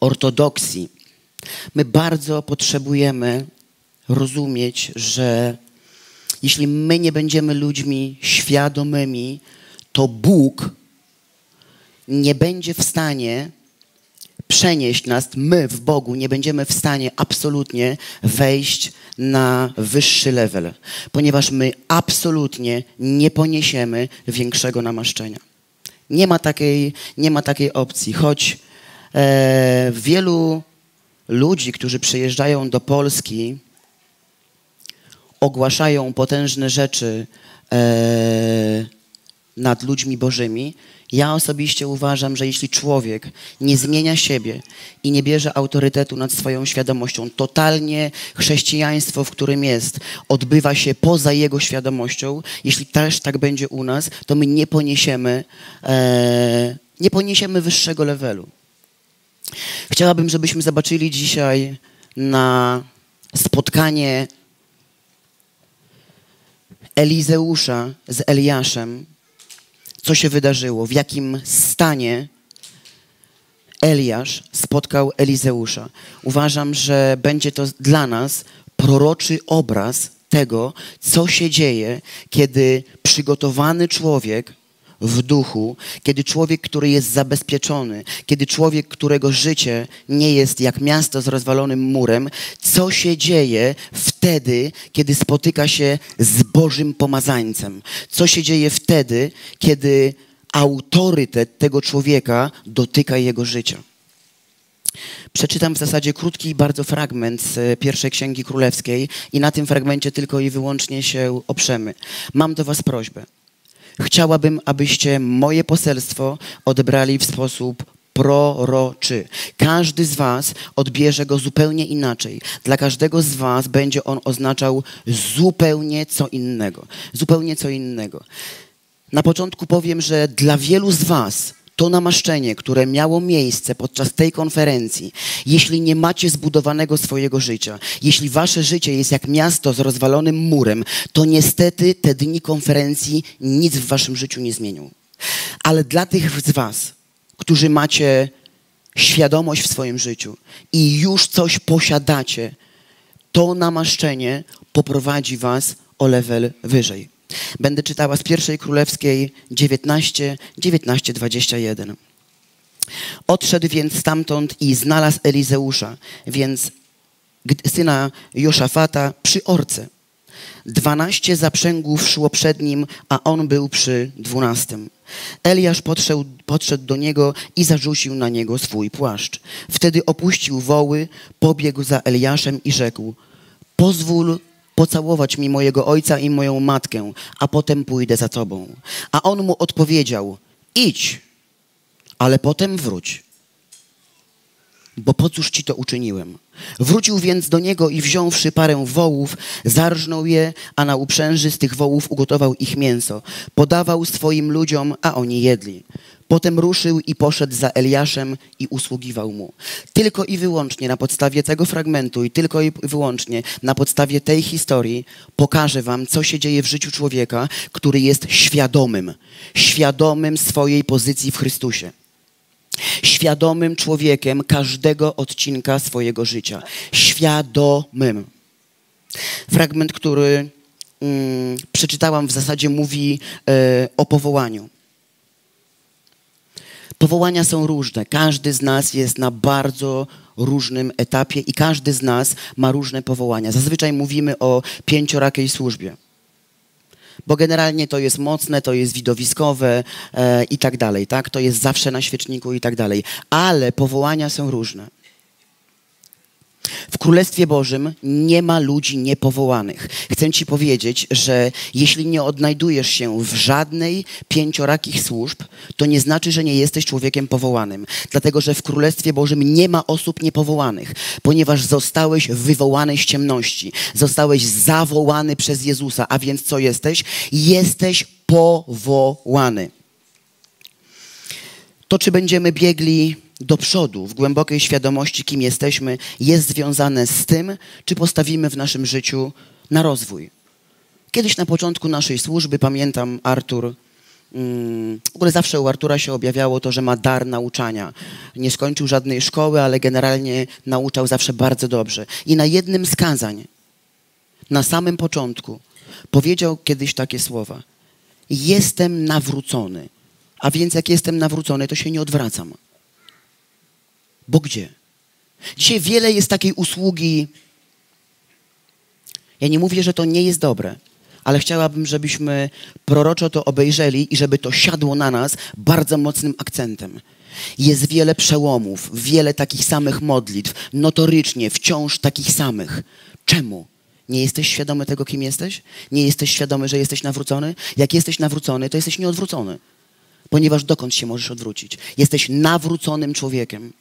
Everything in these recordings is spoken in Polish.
ortodoksji. My bardzo potrzebujemy rozumieć, że jeśli my nie będziemy ludźmi świadomymi, to Bóg nie będzie w stanie przenieść nas, my w Bogu nie będziemy w stanie absolutnie wejść na wyższy level, ponieważ my absolutnie nie poniesiemy większego namaszczenia. Nie ma takiej, nie ma takiej opcji, choć e, wielu ludzi, którzy przyjeżdżają do Polski, ogłaszają potężne rzeczy e, nad ludźmi bożymi, ja osobiście uważam, że jeśli człowiek nie zmienia siebie i nie bierze autorytetu nad swoją świadomością, totalnie chrześcijaństwo, w którym jest, odbywa się poza jego świadomością, jeśli też tak będzie u nas, to my nie poniesiemy, e, nie poniesiemy wyższego levelu. Chciałabym, żebyśmy zobaczyli dzisiaj na spotkanie Elizeusza z Eliaszem, co się wydarzyło, w jakim stanie Eliasz spotkał Elizeusza. Uważam, że będzie to dla nas proroczy obraz tego, co się dzieje, kiedy przygotowany człowiek w duchu, kiedy człowiek, który jest zabezpieczony, kiedy człowiek, którego życie nie jest jak miasto z rozwalonym murem, co się dzieje wtedy, kiedy spotyka się z Bożym pomazańcem? Co się dzieje wtedy, kiedy autorytet tego człowieka dotyka jego życia? Przeczytam w zasadzie krótki bardzo fragment z pierwszej księgi królewskiej i na tym fragmencie tylko i wyłącznie się oprzemy. Mam do Was prośbę. Chciałabym, abyście moje poselstwo odebrali w sposób proroczy. Każdy z Was odbierze go zupełnie inaczej. Dla każdego z Was będzie on oznaczał zupełnie co innego. Zupełnie co innego. Na początku powiem, że dla wielu z Was to namaszczenie, które miało miejsce podczas tej konferencji, jeśli nie macie zbudowanego swojego życia, jeśli wasze życie jest jak miasto z rozwalonym murem, to niestety te dni konferencji nic w waszym życiu nie zmienią. Ale dla tych z was, którzy macie świadomość w swoim życiu i już coś posiadacie, to namaszczenie poprowadzi was o level wyżej. Będę czytała z pierwszej królewskiej 19, 19, 21. Odszedł więc stamtąd i znalazł Elizeusza, więc syna Joszafata przy orce. Dwanaście zaprzęgów szło przed nim, a on był przy dwunastym. Eliasz podszedł, podszedł do niego i zarzucił na niego swój płaszcz. Wtedy opuścił woły, pobiegł za Eliaszem i rzekł: Pozwól pocałować mi mojego ojca i moją matkę, a potem pójdę za tobą. A on mu odpowiedział: Idź, ale potem wróć. Bo po cóż ci to uczyniłem? Wrócił więc do niego i wziąwszy parę wołów, zarżnął je, a na uprzęży z tych wołów ugotował ich mięso. Podawał swoim ludziom, a oni jedli. Potem ruszył i poszedł za Eliaszem i usługiwał mu. Tylko i wyłącznie na podstawie tego fragmentu i tylko i wyłącznie na podstawie tej historii pokażę wam, co się dzieje w życiu człowieka, który jest świadomym, świadomym swojej pozycji w Chrystusie. Świadomym człowiekiem każdego odcinka swojego życia. Świadomym. Fragment, który mm, przeczytałam, w zasadzie mówi e, o powołaniu. Powołania są różne. Każdy z nas jest na bardzo różnym etapie i każdy z nas ma różne powołania. Zazwyczaj mówimy o pięciorakiej służbie. Bo generalnie to jest mocne, to jest widowiskowe e, i tak dalej, tak? To jest zawsze na świeczniku i tak dalej. Ale powołania są różne. W Królestwie Bożym nie ma ludzi niepowołanych. Chcę Ci powiedzieć, że jeśli nie odnajdujesz się w żadnej pięciorakich służb, to nie znaczy, że nie jesteś człowiekiem powołanym. Dlatego, że w Królestwie Bożym nie ma osób niepowołanych, ponieważ zostałeś wywołany z ciemności. Zostałeś zawołany przez Jezusa. A więc co jesteś? Jesteś powołany. To, czy będziemy biegli do przodu, w głębokiej świadomości, kim jesteśmy, jest związane z tym, czy postawimy w naszym życiu na rozwój. Kiedyś na początku naszej służby, pamiętam, Artur mm, w ogóle zawsze u Artura się objawiało to, że ma dar nauczania. Nie skończył żadnej szkoły, ale generalnie nauczał zawsze bardzo dobrze. I na jednym z kazań, na samym początku, powiedział kiedyś takie słowa. Jestem nawrócony. A więc jak jestem nawrócony, to się nie odwracam. Bo gdzie? Dzisiaj wiele jest takiej usługi. Ja nie mówię, że to nie jest dobre, ale chciałabym, żebyśmy proroczo to obejrzeli i żeby to siadło na nas bardzo mocnym akcentem. Jest wiele przełomów, wiele takich samych modlitw, notorycznie wciąż takich samych. Czemu? Nie jesteś świadomy tego, kim jesteś? Nie jesteś świadomy, że jesteś nawrócony? Jak jesteś nawrócony, to jesteś nieodwrócony. Ponieważ dokąd się możesz odwrócić? Jesteś nawróconym człowiekiem.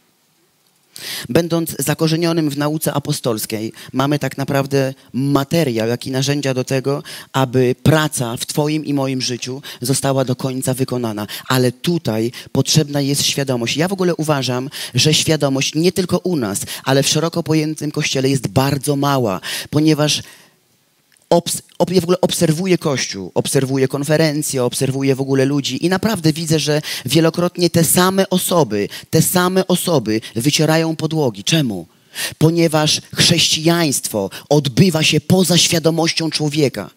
Będąc zakorzenionym w nauce apostolskiej, mamy tak naprawdę materiał, jak i narzędzia do tego, aby praca w Twoim i moim życiu została do końca wykonana. Ale tutaj potrzebna jest świadomość. Ja w ogóle uważam, że świadomość nie tylko u nas, ale w szeroko pojętym kościele jest bardzo mała, ponieważ obs w ogóle obserwuję Kościół, obserwuję konferencje, obserwuję w ogóle ludzi i naprawdę widzę, że wielokrotnie te same osoby, te same osoby wycierają podłogi. Czemu? Ponieważ chrześcijaństwo odbywa się poza świadomością człowieka.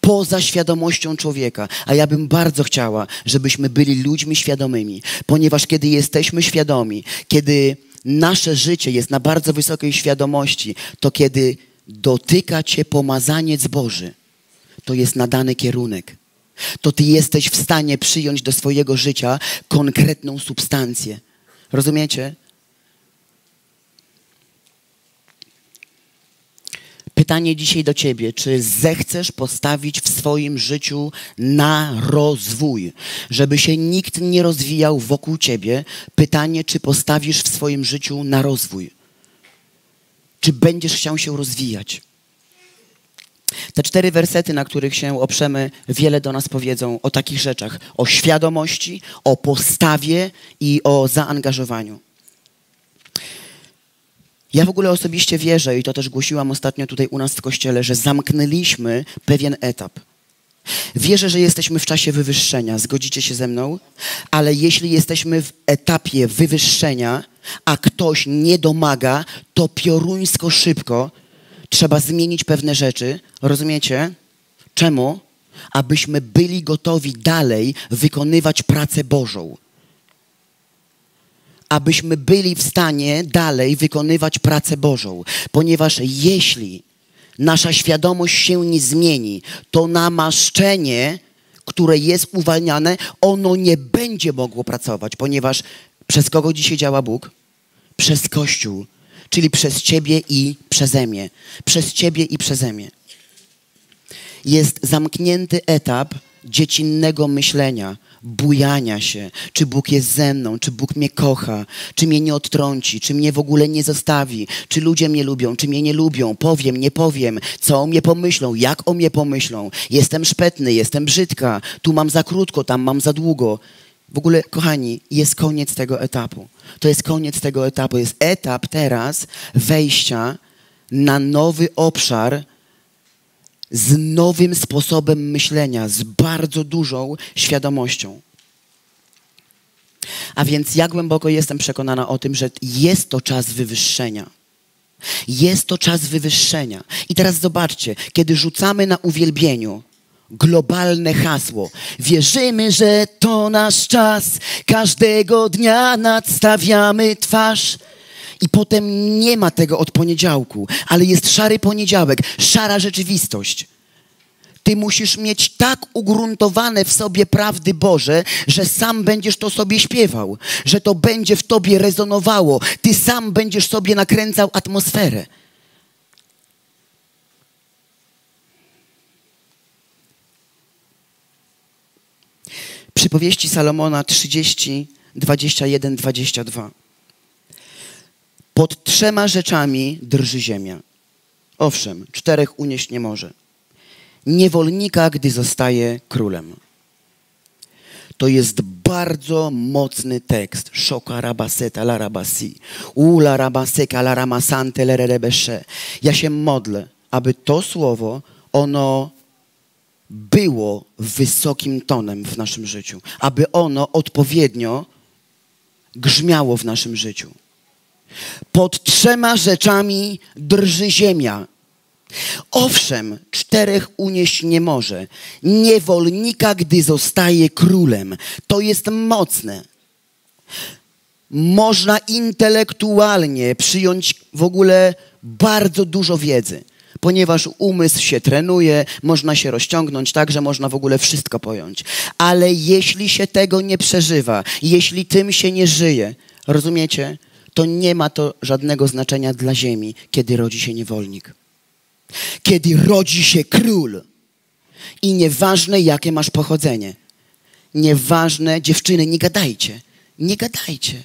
Poza świadomością człowieka. A ja bym bardzo chciała, żebyśmy byli ludźmi świadomymi, ponieważ kiedy jesteśmy świadomi, kiedy nasze życie jest na bardzo wysokiej świadomości, to kiedy dotyka cię pomazaniec Boży, to jest nadany kierunek. To ty jesteś w stanie przyjąć do swojego życia konkretną substancję. Rozumiecie? Pytanie dzisiaj do ciebie, czy zechcesz postawić w swoim życiu na rozwój, żeby się nikt nie rozwijał wokół ciebie? Pytanie, czy postawisz w swoim życiu na rozwój? Czy będziesz chciał się rozwijać? Te cztery wersety, na których się oprzemy, wiele do nas powiedzą o takich rzeczach: o świadomości, o postawie i o zaangażowaniu. Ja w ogóle osobiście wierzę, i to też głosiłam ostatnio tutaj u nas w kościele, że zamknęliśmy pewien etap. Wierzę, że jesteśmy w czasie wywyższenia, zgodzicie się ze mną, ale jeśli jesteśmy w etapie wywyższenia, a ktoś nie domaga, to pioruńsko szybko trzeba zmienić pewne rzeczy. Rozumiecie? Czemu? Abyśmy byli gotowi dalej wykonywać pracę Bożą. Abyśmy byli w stanie dalej wykonywać pracę Bożą. Ponieważ jeśli nasza świadomość się nie zmieni, to namaszczenie, które jest uwalniane, ono nie będzie mogło pracować, ponieważ przez kogo dzisiaj działa Bóg? Przez Kościół, czyli przez Ciebie i przeze mnie. Przez Ciebie i przeze mnie. Jest zamknięty etap dziecinnego myślenia, bujania się, czy Bóg jest ze mną, czy Bóg mnie kocha, czy mnie nie odtrąci, czy mnie w ogóle nie zostawi, czy ludzie mnie lubią, czy mnie nie lubią, powiem, nie powiem, co o mnie pomyślą, jak o mnie pomyślą, jestem szpetny, jestem brzydka, tu mam za krótko, tam mam za długo. W ogóle, kochani, jest koniec tego etapu. To jest koniec tego etapu. Jest etap teraz wejścia na nowy obszar z nowym sposobem myślenia, z bardzo dużą świadomością. A więc ja głęboko jestem przekonana o tym, że jest to czas wywyższenia. Jest to czas wywyższenia. I teraz zobaczcie, kiedy rzucamy na uwielbieniu globalne hasło. Wierzymy, że to nasz czas, każdego dnia nadstawiamy twarz. I potem nie ma tego od poniedziałku, ale jest szary poniedziałek, szara rzeczywistość. Ty musisz mieć tak ugruntowane w sobie prawdy Boże, że sam będziesz to sobie śpiewał, że to będzie w tobie rezonowało. Ty sam będziesz sobie nakręcał atmosferę. Przypowieści Salomona 30, 21, 22. Pod trzema rzeczami drży ziemia. Owszem, czterech unieść nie może. Niewolnika, gdy zostaje królem. To jest bardzo mocny tekst. Szoka rabaseta la rabasi. Rabaseka la ramasante Ja się modlę, aby to słowo, ono było wysokim tonem w naszym życiu, aby ono odpowiednio grzmiało w naszym życiu. Pod trzema rzeczami drży ziemia. Owszem, czterech unieść nie może. Niewolnika, gdy zostaje królem. To jest mocne. Można intelektualnie przyjąć w ogóle bardzo dużo wiedzy ponieważ umysł się trenuje, można się rozciągnąć tak, że można w ogóle wszystko pojąć. Ale jeśli się tego nie przeżywa, jeśli tym się nie żyje, rozumiecie, to nie ma to żadnego znaczenia dla ziemi, kiedy rodzi się niewolnik. Kiedy rodzi się król. I nieważne, jakie masz pochodzenie. Nieważne, dziewczyny, nie gadajcie. Nie gadajcie.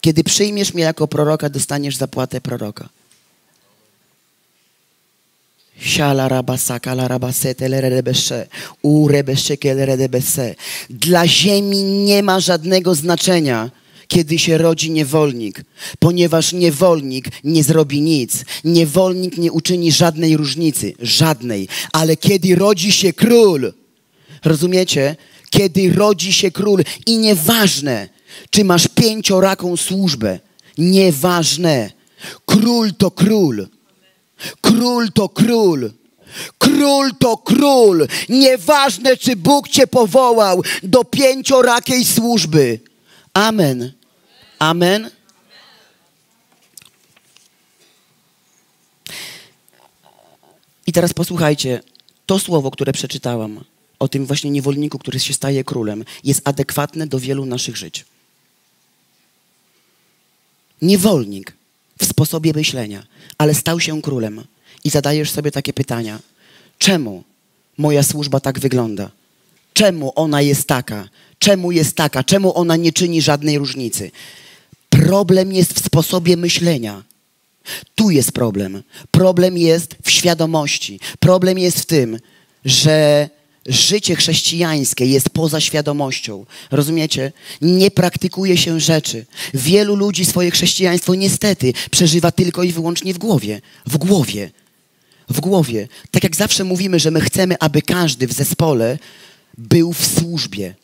Kiedy przyjmiesz mnie jako proroka, dostaniesz zapłatę proroka. Dla ziemi nie ma żadnego znaczenia, kiedy się rodzi niewolnik, ponieważ niewolnik nie zrobi nic. Niewolnik nie uczyni żadnej różnicy, żadnej. Ale kiedy rodzi się król, rozumiecie? Kiedy rodzi się król i nieważne, czy masz pięcioraką służbę, nieważne. Król to król. Król to król. Król to król. Nieważne, czy Bóg cię powołał do pięciorakiej służby. Amen. Amen. I teraz posłuchajcie, to słowo, które przeczytałam o tym właśnie niewolniku, który się staje królem, jest adekwatne do wielu naszych żyć. Niewolnik w sposobie myślenia, ale stał się królem. I zadajesz sobie takie pytania. Czemu moja służba tak wygląda? Czemu ona jest taka? Czemu jest taka? Czemu ona nie czyni żadnej różnicy? Problem jest w sposobie myślenia. Tu jest problem. Problem jest w świadomości. Problem jest w tym, że życie chrześcijańskie jest poza świadomością. Rozumiecie? Nie praktykuje się rzeczy. Wielu ludzi swoje chrześcijaństwo niestety przeżywa tylko i wyłącznie w głowie. W głowie. W głowie. Tak jak zawsze mówimy, że my chcemy, aby każdy w zespole był w służbie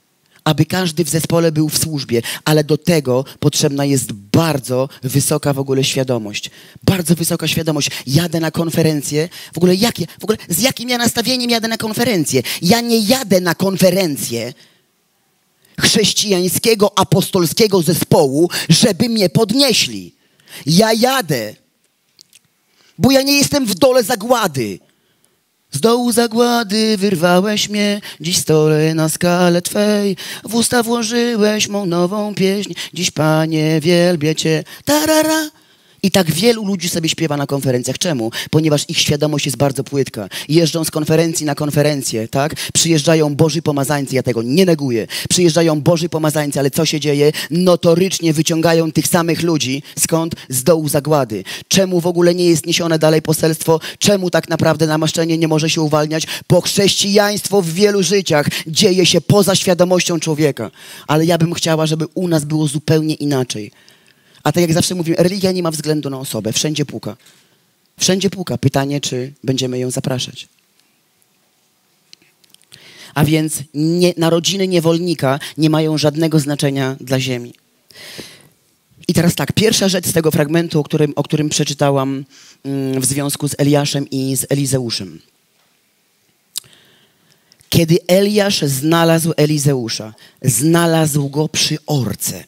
aby każdy w zespole był w służbie, ale do tego potrzebna jest bardzo wysoka w ogóle świadomość. Bardzo wysoka świadomość. Jadę na konferencję. W ogóle jakie, w ogóle z jakim ja nastawieniem jadę na konferencję? Ja nie jadę na konferencję chrześcijańskiego, apostolskiego zespołu, żeby mnie podnieśli. Ja jadę, bo ja nie jestem w dole zagłady. Z dołu zagłady wyrwałeś mnie, dziś stoję na skale Twej. W usta włożyłeś mą nową pieśń, dziś Panie wielbię Cię. Tarara. I tak wielu ludzi sobie śpiewa na konferencjach. Czemu? Ponieważ ich świadomość jest bardzo płytka. Jeżdżą z konferencji na konferencję, tak? Przyjeżdżają Boży pomazańcy, ja tego nie neguję. Przyjeżdżają Boży pomazańcy, ale co się dzieje? Notorycznie wyciągają tych samych ludzi. Skąd? Z dołu zagłady. Czemu w ogóle nie jest niesione dalej poselstwo? Czemu tak naprawdę namaszczenie nie może się uwalniać? Bo chrześcijaństwo w wielu życiach dzieje się poza świadomością człowieka. Ale ja bym chciała, żeby u nas było zupełnie inaczej. A tak jak zawsze mówimy, religia nie ma względu na osobę. Wszędzie puka. Wszędzie puka. Pytanie, czy będziemy ją zapraszać. A więc nie, narodziny niewolnika nie mają żadnego znaczenia dla ziemi. I teraz tak, pierwsza rzecz z tego fragmentu, o którym, o którym przeczytałam mm, w związku z Eliaszem i z Elizeuszem. Kiedy Eliasz znalazł Elizeusza, znalazł go przy orce.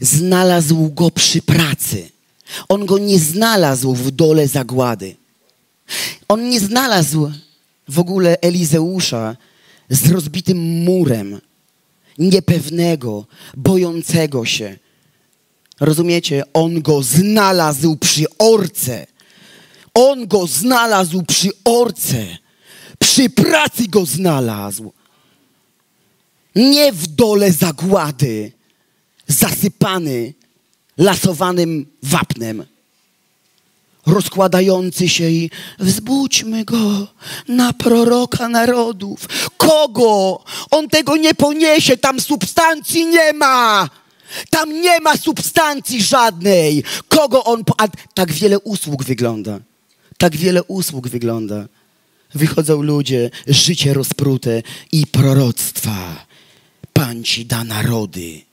Znalazł go przy pracy. On go nie znalazł w dole zagłady. On nie znalazł w ogóle Elizeusza z rozbitym murem, niepewnego, bojącego się. Rozumiecie? On go znalazł przy orce. On go znalazł przy orce. Przy pracy go znalazł. Nie w dole zagłady zasypany lasowanym wapnem, rozkładający się i wzbudźmy go na proroka narodów. Kogo? On tego nie poniesie, tam substancji nie ma. Tam nie ma substancji żadnej. Kogo on... Po... A tak wiele usług wygląda. Tak wiele usług wygląda. wychodzą ludzie, życie rozprute i proroctwa. Pan ci da narody.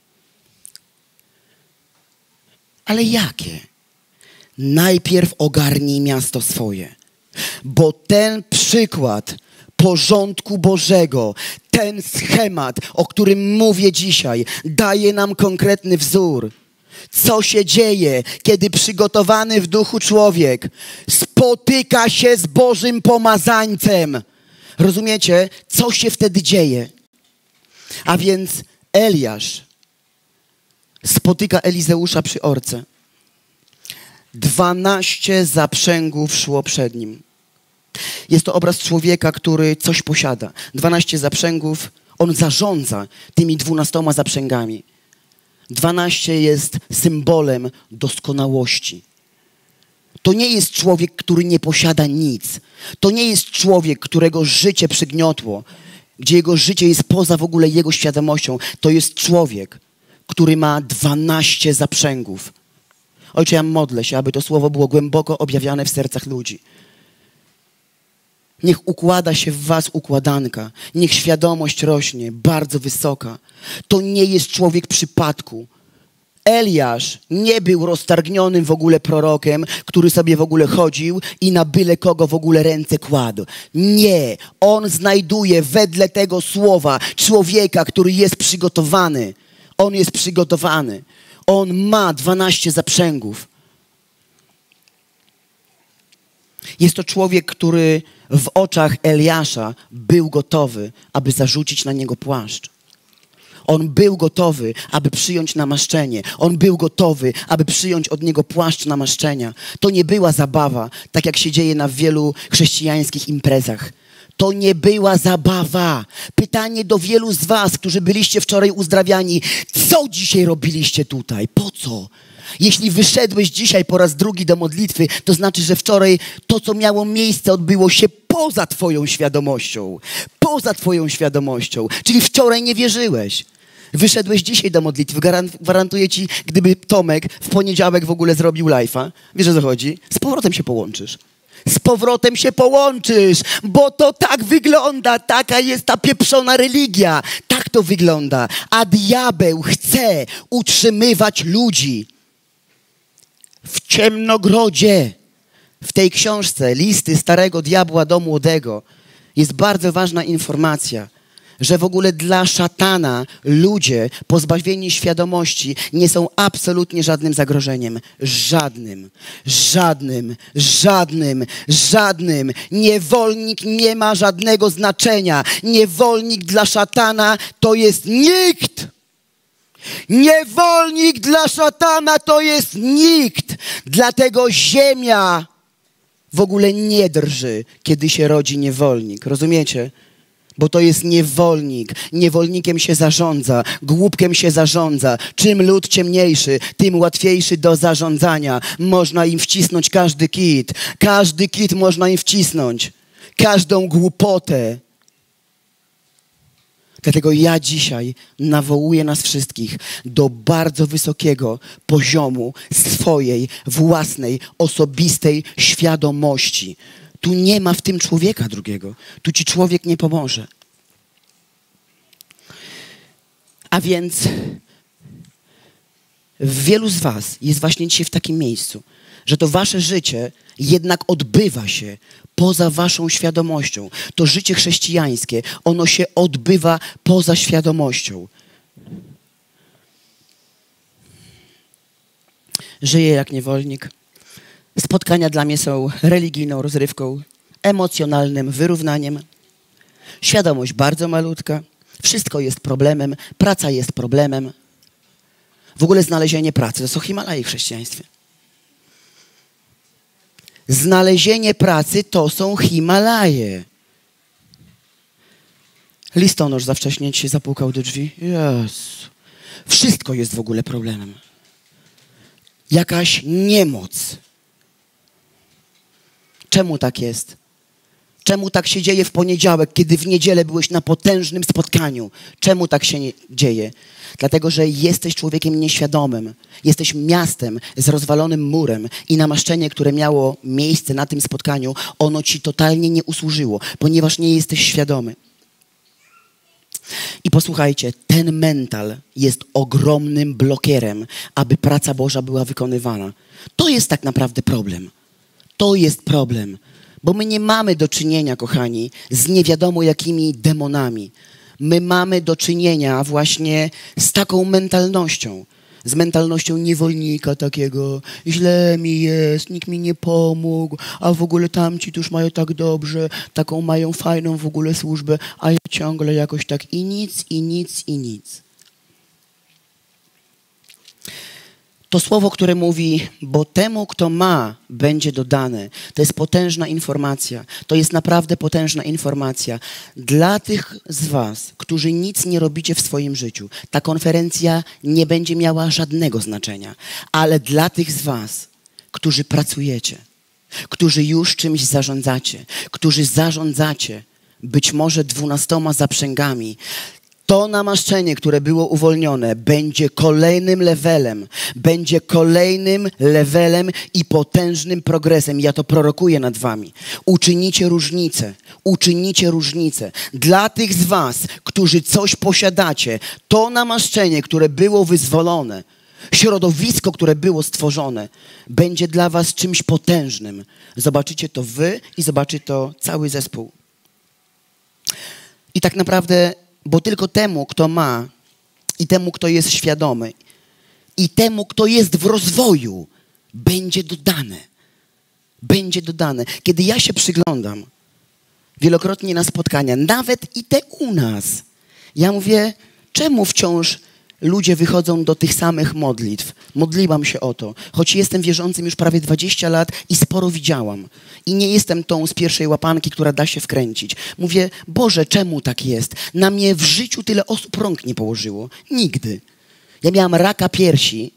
Ale jakie? Najpierw ogarnij miasto swoje, bo ten przykład porządku Bożego, ten schemat, o którym mówię dzisiaj, daje nam konkretny wzór. Co się dzieje, kiedy przygotowany w duchu człowiek spotyka się z Bożym pomazańcem? Rozumiecie, co się wtedy dzieje? A więc Eliasz spotyka Elizeusza przy orce. Dwanaście zaprzęgów szło przed nim. Jest to obraz człowieka, który coś posiada. Dwanaście zaprzęgów, on zarządza tymi dwunastoma zaprzęgami. Dwanaście jest symbolem doskonałości. To nie jest człowiek, który nie posiada nic. To nie jest człowiek, którego życie przygniotło, gdzie jego życie jest poza w ogóle jego świadomością. To jest człowiek, który ma dwanaście zaprzęgów. Ojcze, ja modlę się, aby to słowo było głęboko objawiane w sercach ludzi. Niech układa się w was układanka. Niech świadomość rośnie bardzo wysoka. To nie jest człowiek przypadku. Eliasz nie był roztargnionym w ogóle prorokiem, który sobie w ogóle chodził i na byle kogo w ogóle ręce kładł. Nie. On znajduje wedle tego słowa człowieka, który jest przygotowany. On jest przygotowany. On ma 12 zaprzęgów. Jest to człowiek, który w oczach Eliasza był gotowy, aby zarzucić na niego płaszcz. On był gotowy, aby przyjąć namaszczenie. On był gotowy, aby przyjąć od niego płaszcz namaszczenia. To nie była zabawa, tak jak się dzieje na wielu chrześcijańskich imprezach. To nie była zabawa. Pytanie do wielu z Was, którzy byliście wczoraj uzdrawiani: co dzisiaj robiliście tutaj? Po co? Jeśli wyszedłeś dzisiaj po raz drugi do modlitwy, to znaczy, że wczoraj to, co miało miejsce, odbyło się poza Twoją świadomością. Poza Twoją świadomością. Czyli wczoraj nie wierzyłeś. Wyszedłeś dzisiaj do modlitwy. Gwarantuję ci, gdyby Tomek w poniedziałek w ogóle zrobił live'a, wiesz o co chodzi? Z powrotem się połączysz. Z powrotem się połączysz, bo to tak wygląda, taka jest ta pieprzona religia. Tak to wygląda. A diabeł chce utrzymywać ludzi w ciemnogrodzie. W tej książce Listy Starego Diabła do Młodego jest bardzo ważna informacja, że w ogóle dla szatana ludzie pozbawieni świadomości nie są absolutnie żadnym zagrożeniem. Żadnym, żadnym, żadnym, żadnym. Niewolnik nie ma żadnego znaczenia. Niewolnik dla szatana to jest nikt. Niewolnik dla szatana to jest nikt. Dlatego ziemia w ogóle nie drży, kiedy się rodzi niewolnik. Rozumiecie? Bo to jest niewolnik. Niewolnikiem się zarządza, głupkiem się zarządza. Czym lud ciemniejszy, tym łatwiejszy do zarządzania. Można im wcisnąć każdy kit. Każdy kit można im wcisnąć. Każdą głupotę. Dlatego ja dzisiaj nawołuję nas wszystkich do bardzo wysokiego poziomu swojej własnej, osobistej świadomości. Tu nie ma w tym człowieka drugiego. Tu ci człowiek nie pomoże. A więc wielu z Was jest właśnie dzisiaj w takim miejscu, że to Wasze życie jednak odbywa się poza Waszą świadomością. To życie chrześcijańskie, ono się odbywa poza świadomością. Żyję jak niewolnik Spotkania dla mnie są religijną rozrywką, emocjonalnym wyrównaniem. Świadomość bardzo malutka. Wszystko jest problemem. Praca jest problemem. W ogóle znalezienie pracy to są Himalaje w chrześcijaństwie. Znalezienie pracy to są Himalaje. Listonosz za wcześnie ci zapukał do drzwi. Jezu. Wszystko jest w ogóle problemem. Jakaś niemoc Czemu tak jest? Czemu tak się dzieje w poniedziałek, kiedy w niedzielę byłeś na potężnym spotkaniu? Czemu tak się dzieje? Dlatego, że jesteś człowiekiem nieświadomym. Jesteś miastem z rozwalonym murem i namaszczenie, które miało miejsce na tym spotkaniu, ono ci totalnie nie usłużyło, ponieważ nie jesteś świadomy. I posłuchajcie, ten mental jest ogromnym blokierem, aby praca Boża była wykonywana. To jest tak naprawdę problem. To jest problem, bo my nie mamy do czynienia, kochani, z niewiadomo jakimi demonami. My mamy do czynienia właśnie z taką mentalnością z mentalnością niewolnika takiego. Źle mi jest, nikt mi nie pomógł, a w ogóle tamci tu już mają tak dobrze, taką mają fajną w ogóle służbę, a ja ciągle jakoś tak i nic, i nic, i nic. To słowo, które mówi, bo temu, kto ma, będzie dodane, to jest potężna informacja. To jest naprawdę potężna informacja. Dla tych z Was, którzy nic nie robicie w swoim życiu, ta konferencja nie będzie miała żadnego znaczenia. Ale dla tych z Was, którzy pracujecie, którzy już czymś zarządzacie, którzy zarządzacie być może dwunastoma zaprzęgami, to namaszczenie, które było uwolnione, będzie kolejnym levelem, będzie kolejnym levelem i potężnym progresem. Ja to prorokuję nad wami. Uczynicie różnicę, uczynicie różnicę. Dla tych z was, którzy coś posiadacie, to namaszczenie, które było wyzwolone, środowisko, które było stworzone, będzie dla was czymś potężnym. Zobaczycie to wy i zobaczy to cały zespół. I tak naprawdę bo tylko temu, kto ma i temu, kto jest świadomy i temu, kto jest w rozwoju, będzie dodane. Będzie dodane. Kiedy ja się przyglądam wielokrotnie na spotkania, nawet i te u nas, ja mówię, czemu wciąż ludzie wychodzą do tych samych modlitw. Modliłam się o to, choć jestem wierzącym już prawie 20 lat i sporo widziałam. I nie jestem tą z pierwszej łapanki, która da się wkręcić. Mówię, Boże, czemu tak jest? Na mnie w życiu tyle osób rąk nie położyło. Nigdy. Ja miałam raka piersi,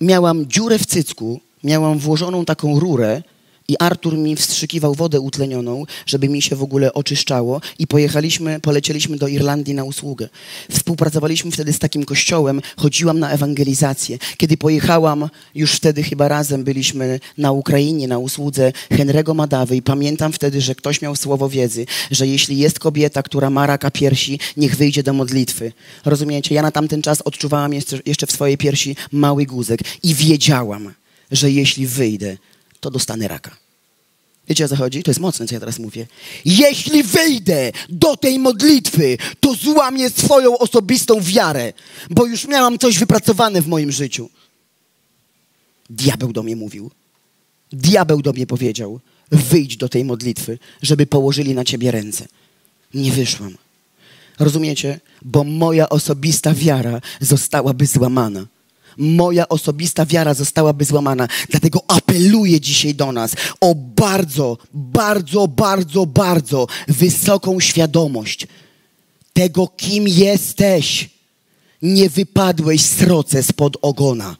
miałam dziurę w cycku, miałam włożoną taką rurę, i Artur mi wstrzykiwał wodę utlenioną, żeby mi się w ogóle oczyszczało i pojechaliśmy, polecieliśmy do Irlandii na usługę. Współpracowaliśmy wtedy z takim kościołem, chodziłam na ewangelizację. Kiedy pojechałam, już wtedy chyba razem byliśmy na Ukrainie na usłudze Henry'ego Madawy i pamiętam wtedy, że ktoś miał słowo wiedzy, że jeśli jest kobieta, która ma raka piersi, niech wyjdzie do modlitwy. Rozumiecie? Ja na tamten czas odczuwałam jeszcze, jeszcze w swojej piersi mały guzek i wiedziałam, że jeśli wyjdę, to dostanę raka. Wiecie o co chodzi? To jest mocne, co ja teraz mówię. Jeśli wyjdę do tej modlitwy, to złamię swoją osobistą wiarę, bo już miałam coś wypracowane w moim życiu. Diabeł do mnie mówił. Diabeł do mnie powiedział: wyjdź do tej modlitwy, żeby położyli na ciebie ręce. Nie wyszłam. Rozumiecie? Bo moja osobista wiara zostałaby złamana moja osobista wiara zostałaby złamana. Dlatego apeluję dzisiaj do nas o bardzo, bardzo, bardzo, bardzo wysoką świadomość tego, kim jesteś. Nie wypadłeś sroce spod ogona.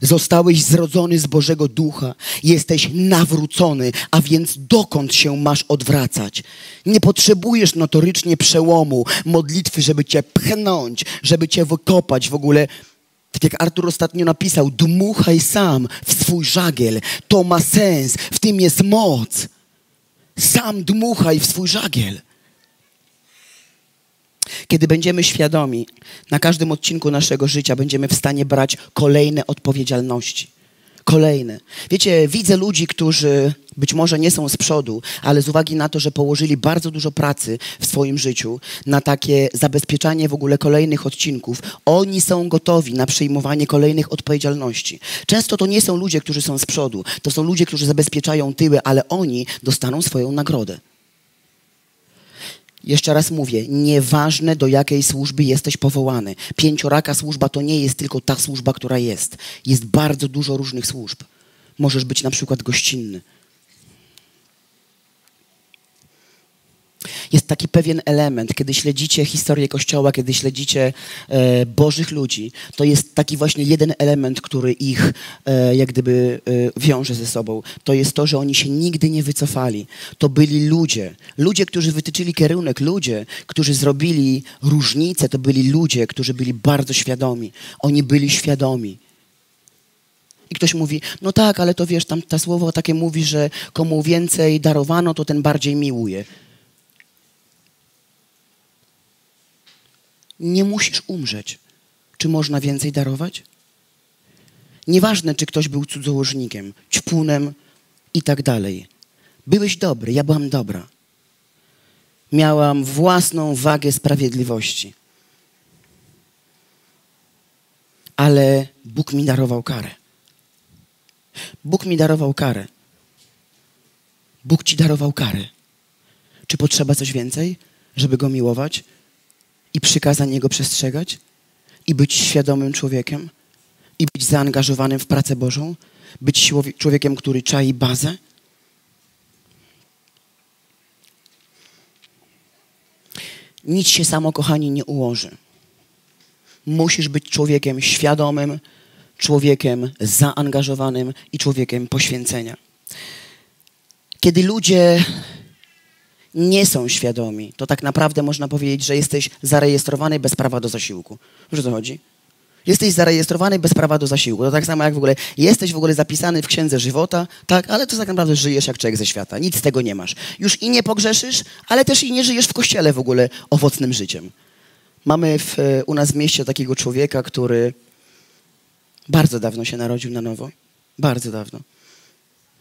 Zostałeś zrodzony z Bożego Ducha, jesteś nawrócony, a więc dokąd się masz odwracać? Nie potrzebujesz notorycznie przełomu, modlitwy, żeby cię pchnąć, żeby cię wykopać w ogóle tak jak Artur ostatnio napisał, dmuchaj sam w swój żagiel. To ma sens, w tym jest moc. Sam dmuchaj w swój żagiel. Kiedy będziemy świadomi, na każdym odcinku naszego życia będziemy w stanie brać kolejne odpowiedzialności kolejne. Wiecie, widzę ludzi, którzy być może nie są z przodu, ale z uwagi na to, że położyli bardzo dużo pracy w swoim życiu na takie zabezpieczanie w ogóle kolejnych odcinków, oni są gotowi na przyjmowanie kolejnych odpowiedzialności. Często to nie są ludzie, którzy są z przodu, to są ludzie, którzy zabezpieczają tyły, ale oni dostaną swoją nagrodę. Jeszcze raz mówię, nieważne do jakiej służby jesteś powołany. Pięcioraka służba to nie jest tylko ta służba, która jest. Jest bardzo dużo różnych służb. Możesz być na przykład gościnny. Jest taki pewien element, kiedy śledzicie historię Kościoła, kiedy śledzicie e, Bożych ludzi, to jest taki właśnie jeden element, który ich e, jak gdyby e, wiąże ze sobą. To jest to, że oni się nigdy nie wycofali. To byli ludzie, ludzie, którzy wytyczyli kierunek, ludzie, którzy zrobili różnicę, to byli ludzie, którzy byli bardzo świadomi. Oni byli świadomi. I ktoś mówi, no tak, ale to wiesz, tam ta słowo takie mówi, że komu więcej darowano, to ten bardziej miłuje. Nie musisz umrzeć. Czy można więcej darować? Nieważne, czy ktoś był cudzołożnikiem, ćpunem i tak dalej. Byłeś dobry, ja byłam dobra. Miałam własną wagę sprawiedliwości. Ale Bóg mi darował karę. Bóg mi darował karę. Bóg ci darował karę. Czy potrzeba coś więcej, żeby go miłować i przykazań jego przestrzegać i być świadomym człowiekiem i być zaangażowanym w pracę Bożą, być człowiekiem, który czai bazę? Nic się samo, kochani, nie ułoży. Musisz być człowiekiem świadomym, człowiekiem zaangażowanym i człowiekiem poświęcenia. Kiedy ludzie nie są świadomi, to tak naprawdę można powiedzieć, że jesteś zarejestrowany bez prawa do zasiłku. Wiesz o co chodzi? Jesteś zarejestrowany bez prawa do zasiłku. To tak samo jak w ogóle jesteś w ogóle zapisany w księdze żywota, tak, ale to tak naprawdę żyjesz jak człowiek ze świata. Nic z tego nie masz. Już i nie pogrzeszysz, ale też i nie żyjesz w kościele w ogóle owocnym życiem. Mamy w, u nas w mieście takiego człowieka, który bardzo dawno się narodził na nowo. Bardzo dawno.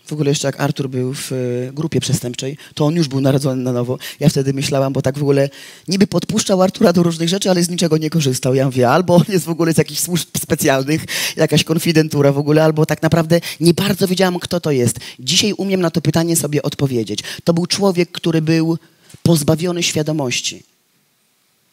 W ogóle jeszcze jak Artur był w e, grupie przestępczej, to on już był narodzony na nowo. Ja wtedy myślałam, bo tak w ogóle niby podpuszczał Artura do różnych rzeczy, ale z niczego nie korzystał. Ja mówię, albo on jest w ogóle z jakichś służb specjalnych, jakaś konfidentura w ogóle, albo tak naprawdę nie bardzo wiedziałam, kto to jest. Dzisiaj umiem na to pytanie sobie odpowiedzieć. To był człowiek, który był pozbawiony świadomości.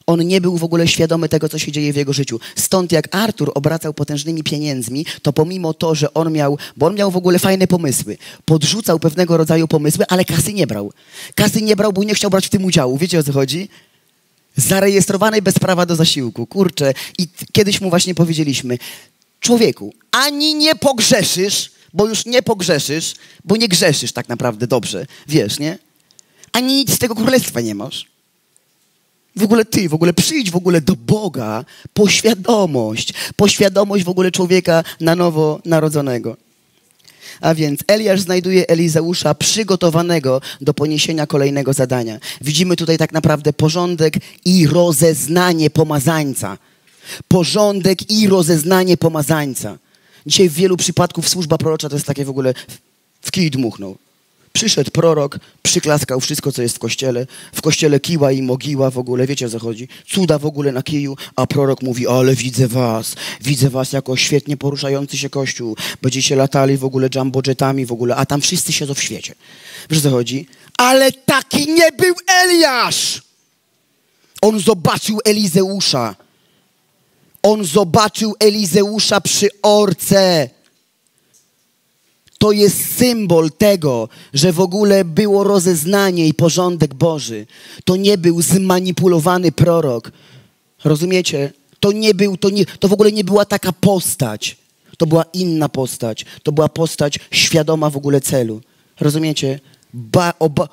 On nie był w ogóle świadomy tego, co się dzieje w jego życiu. Stąd jak Artur obracał potężnymi pieniędzmi, to pomimo to, że on miał, bo on miał w ogóle fajne pomysły, podrzucał pewnego rodzaju pomysły, ale kasy nie brał. Kasy nie brał, bo nie chciał brać w tym udziału. Wiecie o co chodzi? Zarejestrowany bez prawa do zasiłku. Kurczę. I kiedyś mu właśnie powiedzieliśmy, człowieku, ani nie pogrzeszysz, bo już nie pogrzeszysz, bo nie grzeszysz tak naprawdę dobrze, wiesz, nie? Ani nic z tego królestwa nie masz w ogóle ty, w ogóle przyjdź w ogóle do Boga po świadomość, po świadomość w ogóle człowieka na nowo narodzonego. A więc Eliasz znajduje Elizeusza przygotowanego do poniesienia kolejnego zadania. Widzimy tutaj tak naprawdę porządek i rozeznanie pomazańca. Porządek i rozeznanie pomazańca. Dzisiaj w wielu przypadków służba prorocza to jest takie w ogóle w kij dmuchnął. Przyszedł prorok, przyklaskał wszystko, co jest w kościele. W kościele kiła i mogiła w ogóle, wiecie co chodzi? Cuda w ogóle na kiju, a prorok mówi, ale widzę was, widzę was jako świetnie poruszający się kościół. Będziecie latali w ogóle jumbojetami w ogóle, a tam wszyscy siedzą w świecie. Wiesz co chodzi? Ale taki nie był Eliasz! On zobaczył Elizeusza. On zobaczył Elizeusza przy orce to jest symbol tego, że w ogóle było rozeznanie i porządek Boży. To nie był zmanipulowany prorok. Rozumiecie? To nie był, to, nie, to w ogóle nie była taka postać. To była inna postać. To była postać świadoma w ogóle celu. Rozumiecie? Ba, oba,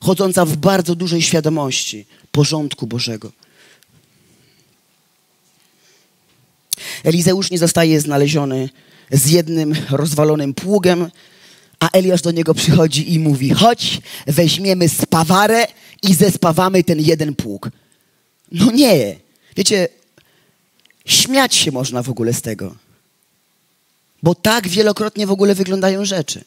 chodząca w bardzo dużej świadomości porządku Bożego. Elizeusz nie zostaje znaleziony z jednym rozwalonym pługiem, a Eliasz do niego przychodzi i mówi: Chodź, weźmiemy spawarę i zespawamy ten jeden pług. No nie. Wiecie, śmiać się można w ogóle z tego. Bo tak wielokrotnie w ogóle wyglądają rzeczy.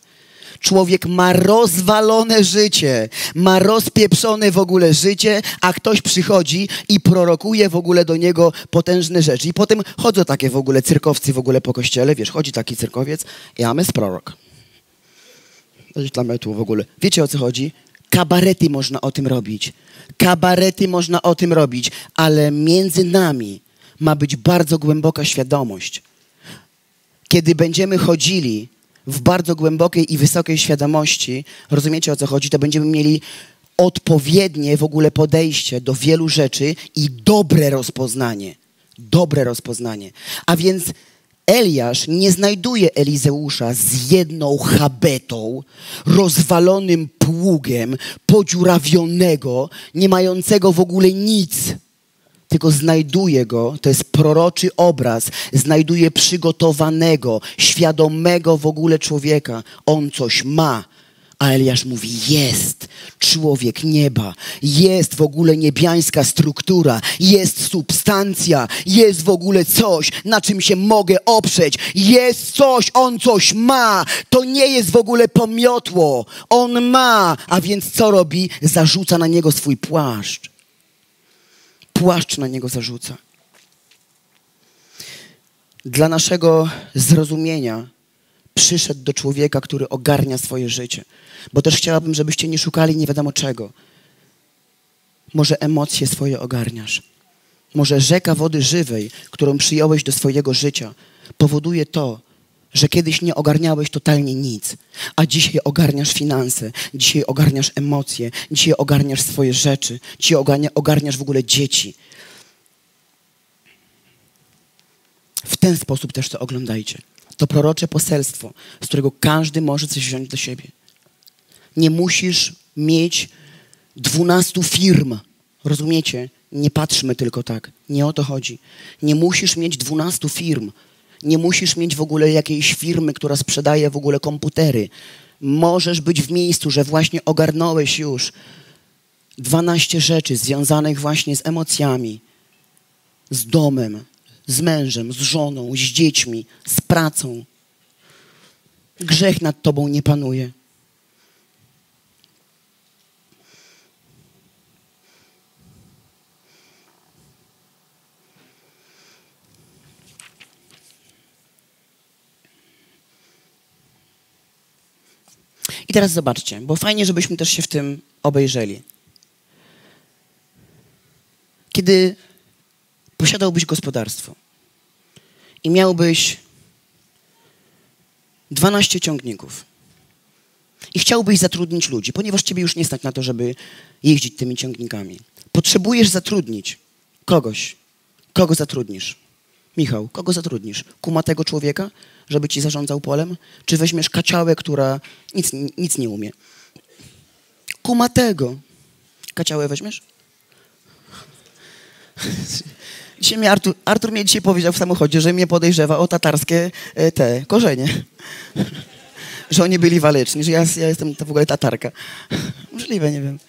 Człowiek ma rozwalone życie, ma rozpieprzone w ogóle życie, a ktoś przychodzi i prorokuje w ogóle do niego potężne rzeczy. I potem chodzą takie w ogóle cyrkowcy w ogóle po kościele, wiesz, chodzi taki cyrkowiec, ja jest prorok. Dla metu w ogóle. Wiecie o co chodzi? Kabarety można o tym robić. Kabarety można o tym robić, ale między nami ma być bardzo głęboka świadomość. Kiedy będziemy chodzili w bardzo głębokiej i wysokiej świadomości, rozumiecie o co chodzi, to będziemy mieli odpowiednie w ogóle podejście do wielu rzeczy i dobre rozpoznanie. Dobre rozpoznanie. A więc Eliasz nie znajduje Elizeusza z jedną habetą, rozwalonym pługiem, podziurawionego, nie mającego w ogóle nic tylko znajduje go, to jest proroczy obraz, znajduje przygotowanego, świadomego w ogóle człowieka. On coś ma, a Eliasz mówi: Jest człowiek nieba, jest w ogóle niebiańska struktura, jest substancja, jest w ogóle coś, na czym się mogę oprzeć, jest coś, on coś ma. To nie jest w ogóle pomiotło, on ma, a więc co robi? Zarzuca na niego swój płaszcz. Płaszcz na niego zarzuca. Dla naszego zrozumienia przyszedł do człowieka, który ogarnia swoje życie. Bo też chciałabym, żebyście nie szukali nie wiadomo czego. Może emocje swoje ogarniasz. Może rzeka wody żywej, którą przyjąłeś do swojego życia, powoduje to, że kiedyś nie ogarniałeś totalnie nic, a dzisiaj ogarniasz finanse, dzisiaj ogarniasz emocje, dzisiaj ogarniasz swoje rzeczy, dzisiaj ogarniasz w ogóle dzieci. W ten sposób też to oglądajcie. To prorocze poselstwo, z którego każdy może coś wziąć do siebie. Nie musisz mieć dwunastu firm. Rozumiecie? Nie patrzmy tylko tak. Nie o to chodzi. Nie musisz mieć dwunastu firm. Nie musisz mieć w ogóle jakiejś firmy, która sprzedaje w ogóle komputery. Możesz być w miejscu, że właśnie ogarnąłeś już 12 rzeczy związanych właśnie z emocjami, z domem, z mężem, z żoną, z dziećmi, z pracą. Grzech nad tobą nie panuje. I teraz zobaczcie, bo fajnie, żebyśmy też się w tym obejrzeli. Kiedy posiadałbyś gospodarstwo i miałbyś 12 ciągników i chciałbyś zatrudnić ludzi, ponieważ ciebie już nie stać na to, żeby jeździć tymi ciągnikami. Potrzebujesz zatrudnić kogoś. Kogo zatrudnisz? Michał, kogo zatrudnisz? Kuma tego człowieka, żeby ci zarządzał polem? Czy weźmiesz kaciałę, która nic, nic nie umie? Kuma tego. Kaciałę weźmiesz? Dzisiaj mi Artur, Artur mnie dzisiaj powiedział w samochodzie, że mnie podejrzewa o tatarskie e, te korzenie. że oni byli waleczni, że ja, ja jestem to w ogóle tatarka. Możliwe, nie wiem.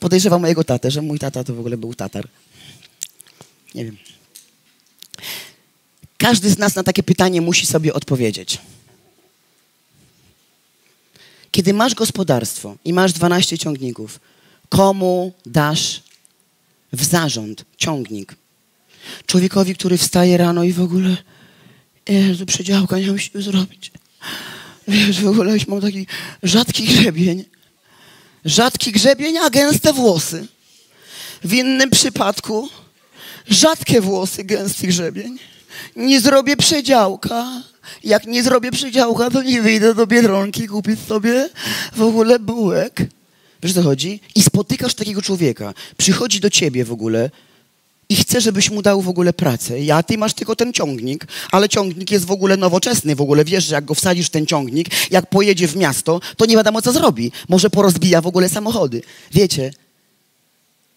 Podejrzewa mojego tatę, że mój tata to w ogóle był tatar. Nie wiem. Każdy z nas na takie pytanie musi sobie odpowiedzieć. Kiedy masz gospodarstwo i masz 12 ciągników, komu dasz w zarząd ciągnik? Człowiekowi, który wstaje rano i w ogóle Jezu, przedziałka nie musi zrobić. Wiesz, w ogóle mam taki rzadki grzebień. Rzadki grzebień, a gęste włosy. W innym przypadku rzadkie włosy, gęsty grzebień nie zrobię przedziałka. Jak nie zrobię przedziałka, to nie wyjdę do Biedronki kupić sobie w ogóle bułek. Wiesz, co chodzi? I spotykasz takiego człowieka. Przychodzi do ciebie w ogóle i chce, żebyś mu dał w ogóle pracę. Ja, ty masz tylko ten ciągnik, ale ciągnik jest w ogóle nowoczesny. W ogóle wiesz, że jak go wsadzisz w ten ciągnik, jak pojedzie w miasto, to nie wiadomo, co zrobi. Może porozbija w ogóle samochody. Wiecie?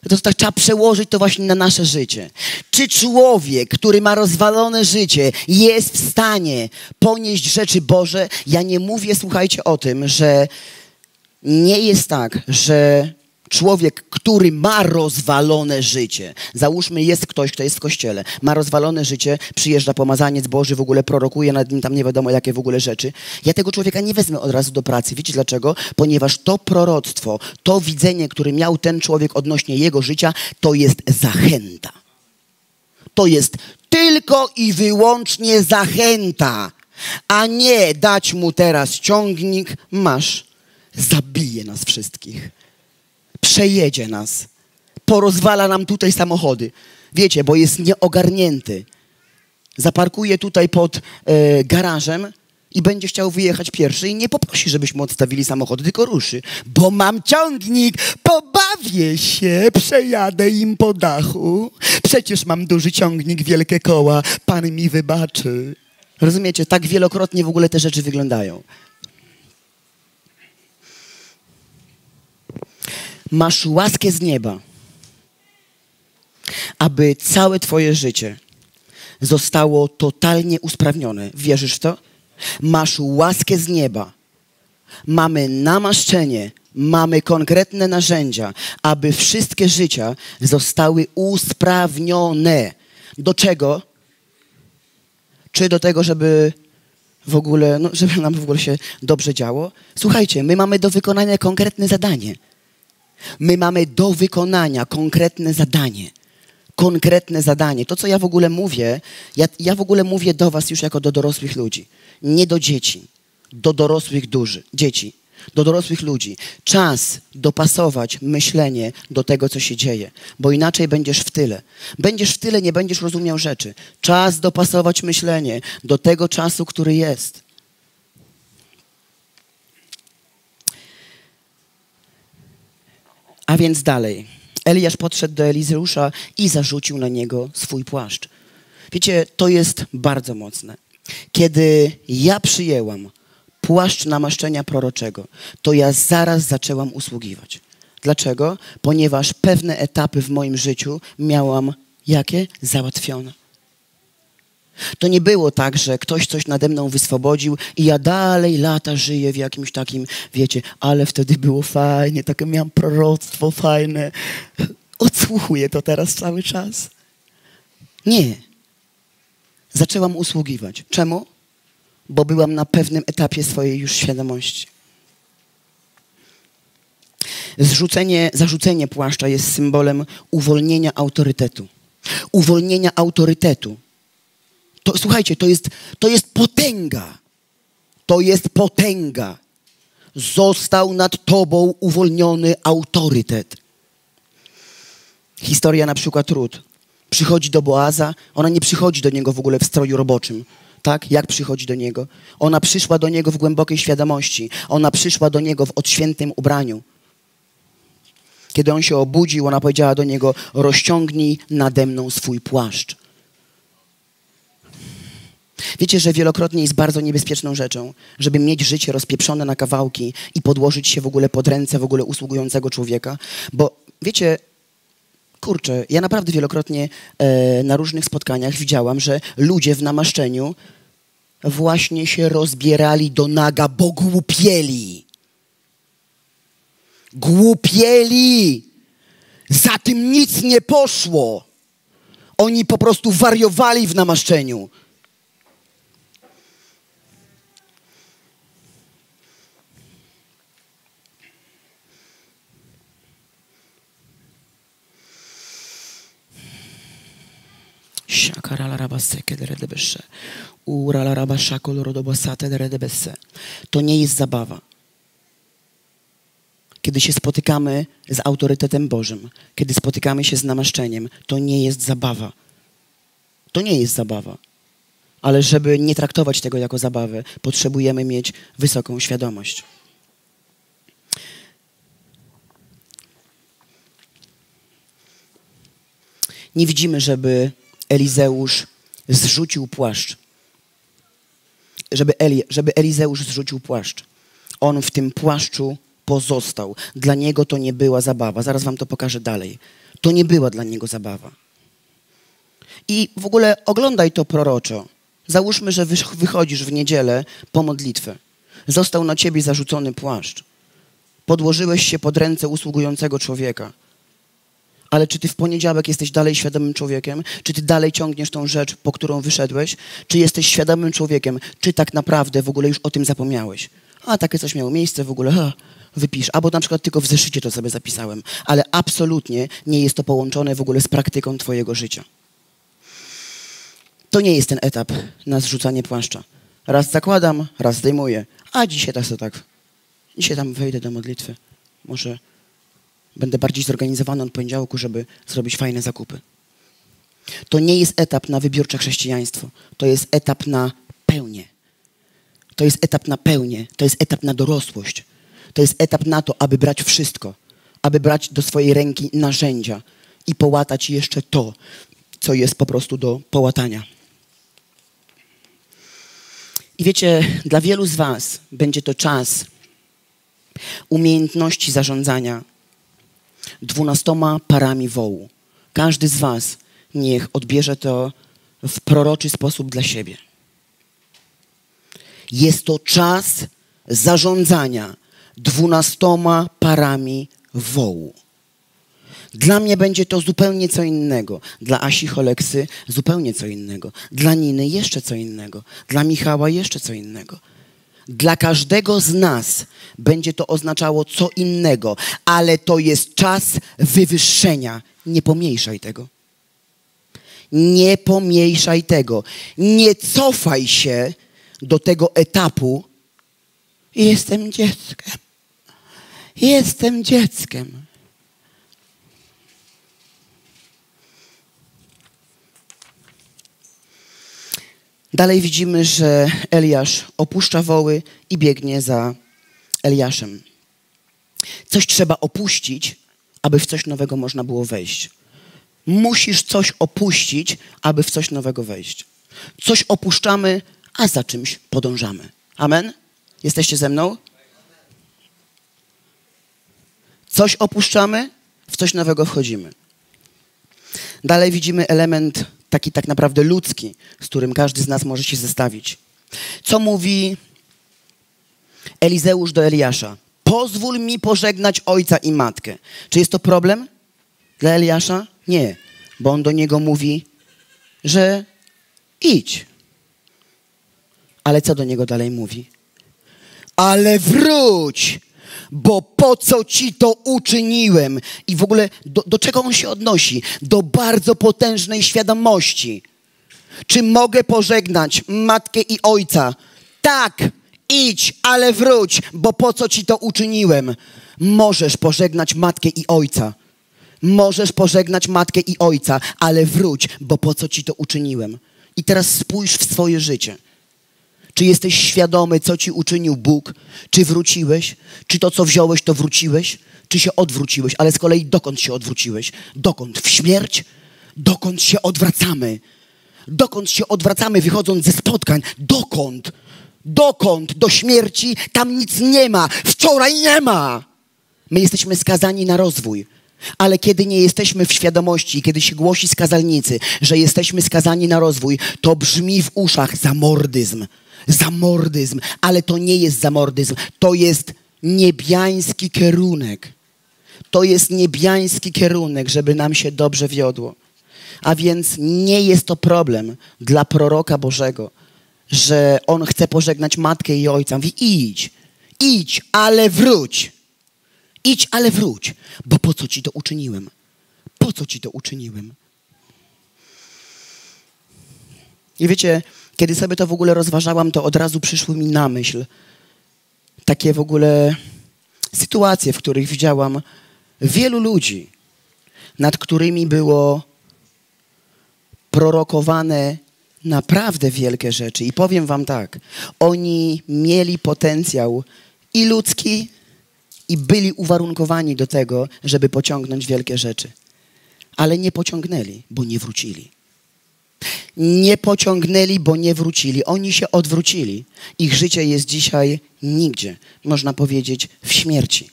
To tak trzeba przełożyć to właśnie na nasze życie. Czy człowiek, który ma rozwalone życie, jest w stanie ponieść rzeczy Boże? Ja nie mówię, słuchajcie, o tym, że nie jest tak, że Człowiek, który ma rozwalone życie, załóżmy jest ktoś, kto jest w kościele, ma rozwalone życie, przyjeżdża pomazaniec Boży, w ogóle prorokuje nad nim tam nie wiadomo jakie w ogóle rzeczy. Ja tego człowieka nie wezmę od razu do pracy. Wiecie dlaczego? Ponieważ to proroctwo, to widzenie, które miał ten człowiek odnośnie jego życia, to jest zachęta. To jest tylko i wyłącznie zachęta, a nie dać mu teraz ciągnik, masz, zabije nas wszystkich przejedzie nas. Porozwala nam tutaj samochody. Wiecie, bo jest nieogarnięty. Zaparkuje tutaj pod e, garażem i będzie chciał wyjechać pierwszy i nie poprosi, żebyśmy odstawili samochód, tylko ruszy. Bo mam ciągnik, pobawię się, przejadę im po dachu. Przecież mam duży ciągnik, wielkie koła, pan mi wybaczy. Rozumiecie, tak wielokrotnie w ogóle te rzeczy wyglądają. Masz łaskę z nieba, aby całe twoje życie zostało totalnie usprawnione. Wierzysz w to? Masz łaskę z nieba. Mamy namaszczenie, mamy konkretne narzędzia, aby wszystkie życia zostały usprawnione. Do czego? Czy do tego, żeby w ogóle, no, żeby nam w ogóle się dobrze działo? Słuchajcie, my mamy do wykonania konkretne zadanie. My mamy do wykonania konkretne zadanie konkretne zadanie. To, co ja w ogóle mówię, ja, ja w ogóle mówię do was już jako do dorosłych ludzi, nie do dzieci, do dorosłych duży, dzieci, do dorosłych ludzi. Czas dopasować myślenie do tego, co się dzieje, bo inaczej będziesz w tyle. Będziesz w tyle, nie będziesz rozumiał rzeczy. Czas dopasować myślenie do tego czasu, który jest. A więc dalej. Eliasz podszedł do Elizeusza i zarzucił na niego swój płaszcz. Wiecie, to jest bardzo mocne. Kiedy ja przyjęłam płaszcz namaszczenia proroczego, to ja zaraz zaczęłam usługiwać. Dlaczego? Ponieważ pewne etapy w moim życiu miałam jakie? Załatwione. To nie było tak, że ktoś coś nade mną wyswobodził i ja dalej lata żyję w jakimś takim, wiecie, ale wtedy było fajnie, takie miałam proroctwo fajne. Odsłuchuję to teraz cały czas. Nie. Zaczęłam usługiwać. Czemu? Bo byłam na pewnym etapie swojej już świadomości. Zrzucenie, zarzucenie płaszcza jest symbolem uwolnienia autorytetu. Uwolnienia autorytetu to, słuchajcie, to jest, to jest potęga. To jest potęga. Został nad tobą uwolniony autorytet. Historia na przykład Rut. Przychodzi do Boaza, ona nie przychodzi do niego w ogóle w stroju roboczym. Tak? Jak przychodzi do niego? Ona przyszła do niego w głębokiej świadomości. Ona przyszła do niego w odświętym ubraniu. Kiedy on się obudził, ona powiedziała do niego: Rozciągnij nade mną swój płaszcz. Wiecie, że wielokrotnie jest bardzo niebezpieczną rzeczą, żeby mieć życie rozpieprzone na kawałki i podłożyć się w ogóle pod ręce w ogóle usługującego człowieka, bo wiecie, kurczę, ja naprawdę wielokrotnie e, na różnych spotkaniach widziałam, że ludzie w namaszczeniu właśnie się rozbierali do naga, bo głupieli. Głupieli! Za tym nic nie poszło. Oni po prostu wariowali w namaszczeniu. To nie jest zabawa. Kiedy się spotykamy z autorytetem Bożym, kiedy spotykamy się z namaszczeniem, to nie jest zabawa. To nie jest zabawa. Ale żeby nie traktować tego jako zabawę, potrzebujemy mieć wysoką świadomość. Nie widzimy, żeby Elizeusz zrzucił płaszcz. Żeby, Eli, żeby Elizeusz zrzucił płaszcz. On w tym płaszczu pozostał. Dla niego to nie była zabawa. Zaraz wam to pokażę dalej. To nie była dla niego zabawa. I w ogóle oglądaj to proroczo. Załóżmy, że wychodzisz w niedzielę po modlitwę. Został na ciebie zarzucony płaszcz. Podłożyłeś się pod ręce usługującego człowieka ale czy ty w poniedziałek jesteś dalej świadomym człowiekiem? Czy ty dalej ciągniesz tą rzecz, po którą wyszedłeś? Czy jesteś świadomym człowiekiem? Czy tak naprawdę w ogóle już o tym zapomniałeś? A takie coś miało miejsce w ogóle, ha, wypisz. Albo na przykład tylko w zeszycie to sobie zapisałem. Ale absolutnie nie jest to połączone w ogóle z praktyką twojego życia. To nie jest ten etap na zrzucanie płaszcza. Raz zakładam, raz zdejmuję. A dzisiaj tak to tak. Dzisiaj tam wejdę do modlitwy. Może Będę bardziej zorganizowany od poniedziałku, żeby zrobić fajne zakupy. To nie jest etap na wybiórcze chrześcijaństwo. To jest etap na pełnię. To jest etap na pełnię, to jest etap na dorosłość. To jest etap na to, aby brać wszystko, aby brać do swojej ręki narzędzia i połatać jeszcze to, co jest po prostu do połatania. I wiecie, dla wielu z Was będzie to czas umiejętności zarządzania dwunastoma parami wołu. Każdy z Was niech odbierze to w proroczy sposób dla siebie. Jest to czas zarządzania dwunastoma parami wołu. Dla mnie będzie to zupełnie co innego. Dla Asi Choleksy zupełnie co innego. Dla Niny jeszcze co innego. Dla Michała jeszcze co innego. Dla każdego z nas będzie to oznaczało co innego, ale to jest czas wywyższenia. Nie pomniejszaj tego. Nie pomniejszaj tego. Nie cofaj się do tego etapu. Jestem dzieckiem. Jestem dzieckiem. Dalej widzimy, że Eliasz opuszcza woły i biegnie za Eliaszem. Coś trzeba opuścić, aby w coś nowego można było wejść. Musisz coś opuścić, aby w coś nowego wejść. Coś opuszczamy, a za czymś podążamy. Amen? Jesteście ze mną? Coś opuszczamy, w coś nowego wchodzimy. Dalej widzimy element taki tak naprawdę ludzki, z którym każdy z nas może się zestawić. Co mówi Elizeusz do Eliasza? Pozwól mi pożegnać ojca i matkę. Czy jest to problem dla Eliasza? Nie, bo on do niego mówi, że idź. Ale co do niego dalej mówi? Ale wróć bo po co ci to uczyniłem? I w ogóle do, do czego on się odnosi? Do bardzo potężnej świadomości. Czy mogę pożegnać matkę i ojca? Tak, idź, ale wróć, bo po co ci to uczyniłem? Możesz pożegnać matkę i ojca. Możesz pożegnać matkę i ojca, ale wróć, bo po co ci to uczyniłem? I teraz spójrz w swoje życie. Czy jesteś świadomy, co ci uczynił Bóg? Czy wróciłeś? Czy to, co wziąłeś, to wróciłeś? Czy się odwróciłeś? Ale z kolei dokąd się odwróciłeś? Dokąd? W śmierć? Dokąd się odwracamy? Dokąd się odwracamy, wychodząc ze spotkań? Dokąd? Dokąd? Do śmierci? Tam nic nie ma. Wczoraj nie ma. My jesteśmy skazani na rozwój. Ale kiedy nie jesteśmy w świadomości, kiedy się głosi skazalnicy, że jesteśmy skazani na rozwój, to brzmi w uszach zamordyzm zamordyzm, ale to nie jest zamordyzm, to jest niebiański kierunek. To jest niebiański kierunek, żeby nam się dobrze wiodło. A więc nie jest to problem dla proroka Bożego, że on chce pożegnać matkę i ojca. Mówi, idź, idź, ale wróć. Idź, ale wróć, bo po co ci to uczyniłem? Po co ci to uczyniłem? I wiecie, kiedy sobie to w ogóle rozważałam, to od razu przyszły mi na myśl takie w ogóle sytuacje, w których widziałam wielu ludzi, nad którymi było prorokowane naprawdę wielkie rzeczy. I powiem Wam tak, oni mieli potencjał i ludzki, i byli uwarunkowani do tego, żeby pociągnąć wielkie rzeczy. Ale nie pociągnęli, bo nie wrócili nie pociągnęli, bo nie wrócili. Oni się odwrócili. Ich życie jest dzisiaj nigdzie, można powiedzieć, w śmierci.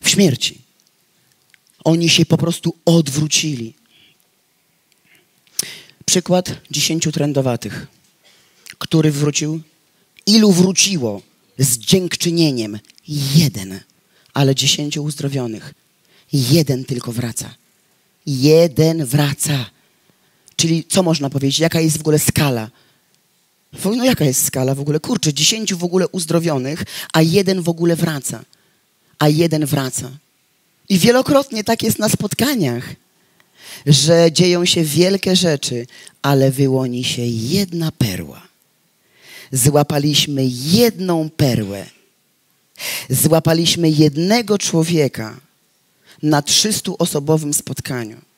W śmierci. Oni się po prostu odwrócili. Przykład dziesięciu trendowatych. Który wrócił? Ilu wróciło z dziękczynieniem? Jeden. Ale dziesięciu uzdrowionych. Jeden tylko wraca. Jeden wraca. Czyli co można powiedzieć? Jaka jest w ogóle skala? No jaka jest skala w ogóle? Kurczę, dziesięciu w ogóle uzdrowionych, a jeden w ogóle wraca. A jeden wraca. I wielokrotnie tak jest na spotkaniach, że dzieją się wielkie rzeczy, ale wyłoni się jedna perła. Złapaliśmy jedną perłę. Złapaliśmy jednego człowieka na trzystuosobowym spotkaniu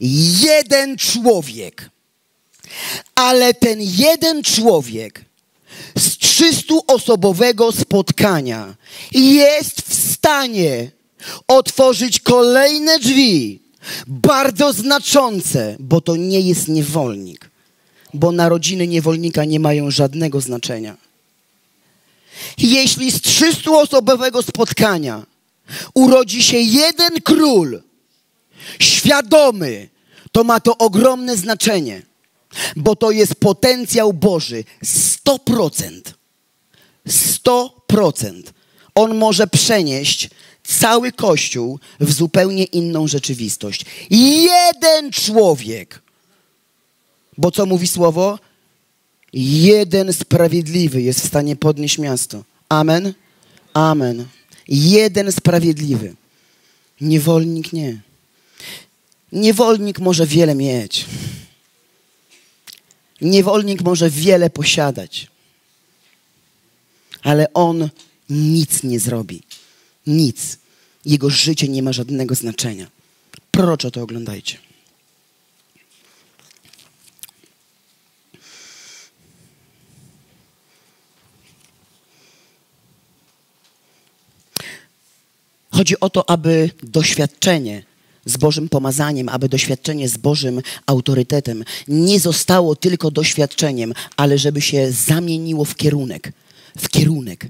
jeden człowiek Ale ten jeden człowiek z 300-osobowego spotkania jest w stanie otworzyć kolejne drzwi, bardzo znaczące, bo to nie jest niewolnik, bo narodziny niewolnika nie mają żadnego znaczenia. Jeśli z 300-osobowego spotkania urodzi się jeden król, świadomy, to ma to ogromne znaczenie, bo to jest potencjał Boży 100%. 100%. On może przenieść cały Kościół w zupełnie inną rzeczywistość. Jeden człowiek. Bo co mówi słowo? Jeden sprawiedliwy jest w stanie podnieść miasto. Amen. Amen. Jeden sprawiedliwy. Niewolnik nie. Niewolnik może wiele mieć. Niewolnik może wiele posiadać. Ale on nic nie zrobi. Nic. Jego życie nie ma żadnego znaczenia. Proroczo to oglądajcie. Chodzi o to, aby doświadczenie z Bożym pomazaniem, aby doświadczenie z Bożym autorytetem nie zostało tylko doświadczeniem, ale żeby się zamieniło w kierunek. W kierunek.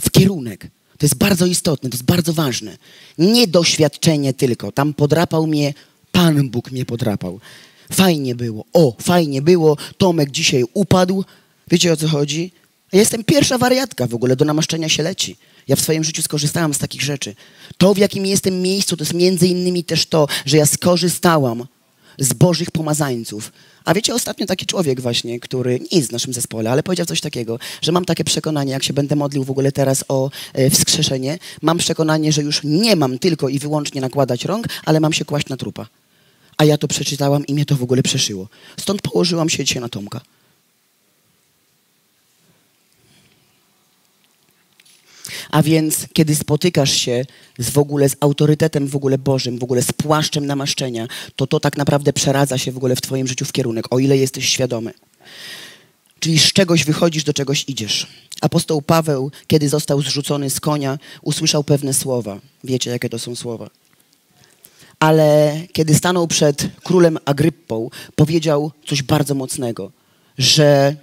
W kierunek. To jest bardzo istotne, to jest bardzo ważne. Nie doświadczenie tylko. Tam podrapał mnie, Pan Bóg mnie podrapał. Fajnie było. O, fajnie było. Tomek dzisiaj upadł. Wiecie o co chodzi? Jestem pierwsza wariatka w ogóle, do namaszczenia się leci. Ja w swoim życiu skorzystałam z takich rzeczy. To, w jakim jestem miejscu, to jest między innymi też to, że ja skorzystałam z Bożych pomazańców. A wiecie, ostatnio taki człowiek właśnie, który nie jest w naszym zespole, ale powiedział coś takiego, że mam takie przekonanie, jak się będę modlił w ogóle teraz o e, wskrzeszenie, mam przekonanie, że już nie mam tylko i wyłącznie nakładać rąk, ale mam się kłaść na trupa. A ja to przeczytałam i mnie to w ogóle przeszyło. Stąd położyłam się dzisiaj na Tomka. A więc, kiedy spotykasz się z w ogóle z autorytetem w ogóle Bożym, w ogóle z płaszczem namaszczenia, to to tak naprawdę przeradza się w ogóle w twoim życiu w kierunek, o ile jesteś świadomy. Czyli z czegoś wychodzisz, do czegoś idziesz. Apostoł Paweł, kiedy został zrzucony z konia, usłyszał pewne słowa. Wiecie, jakie to są słowa. Ale kiedy stanął przed królem Agryppą, powiedział coś bardzo mocnego, że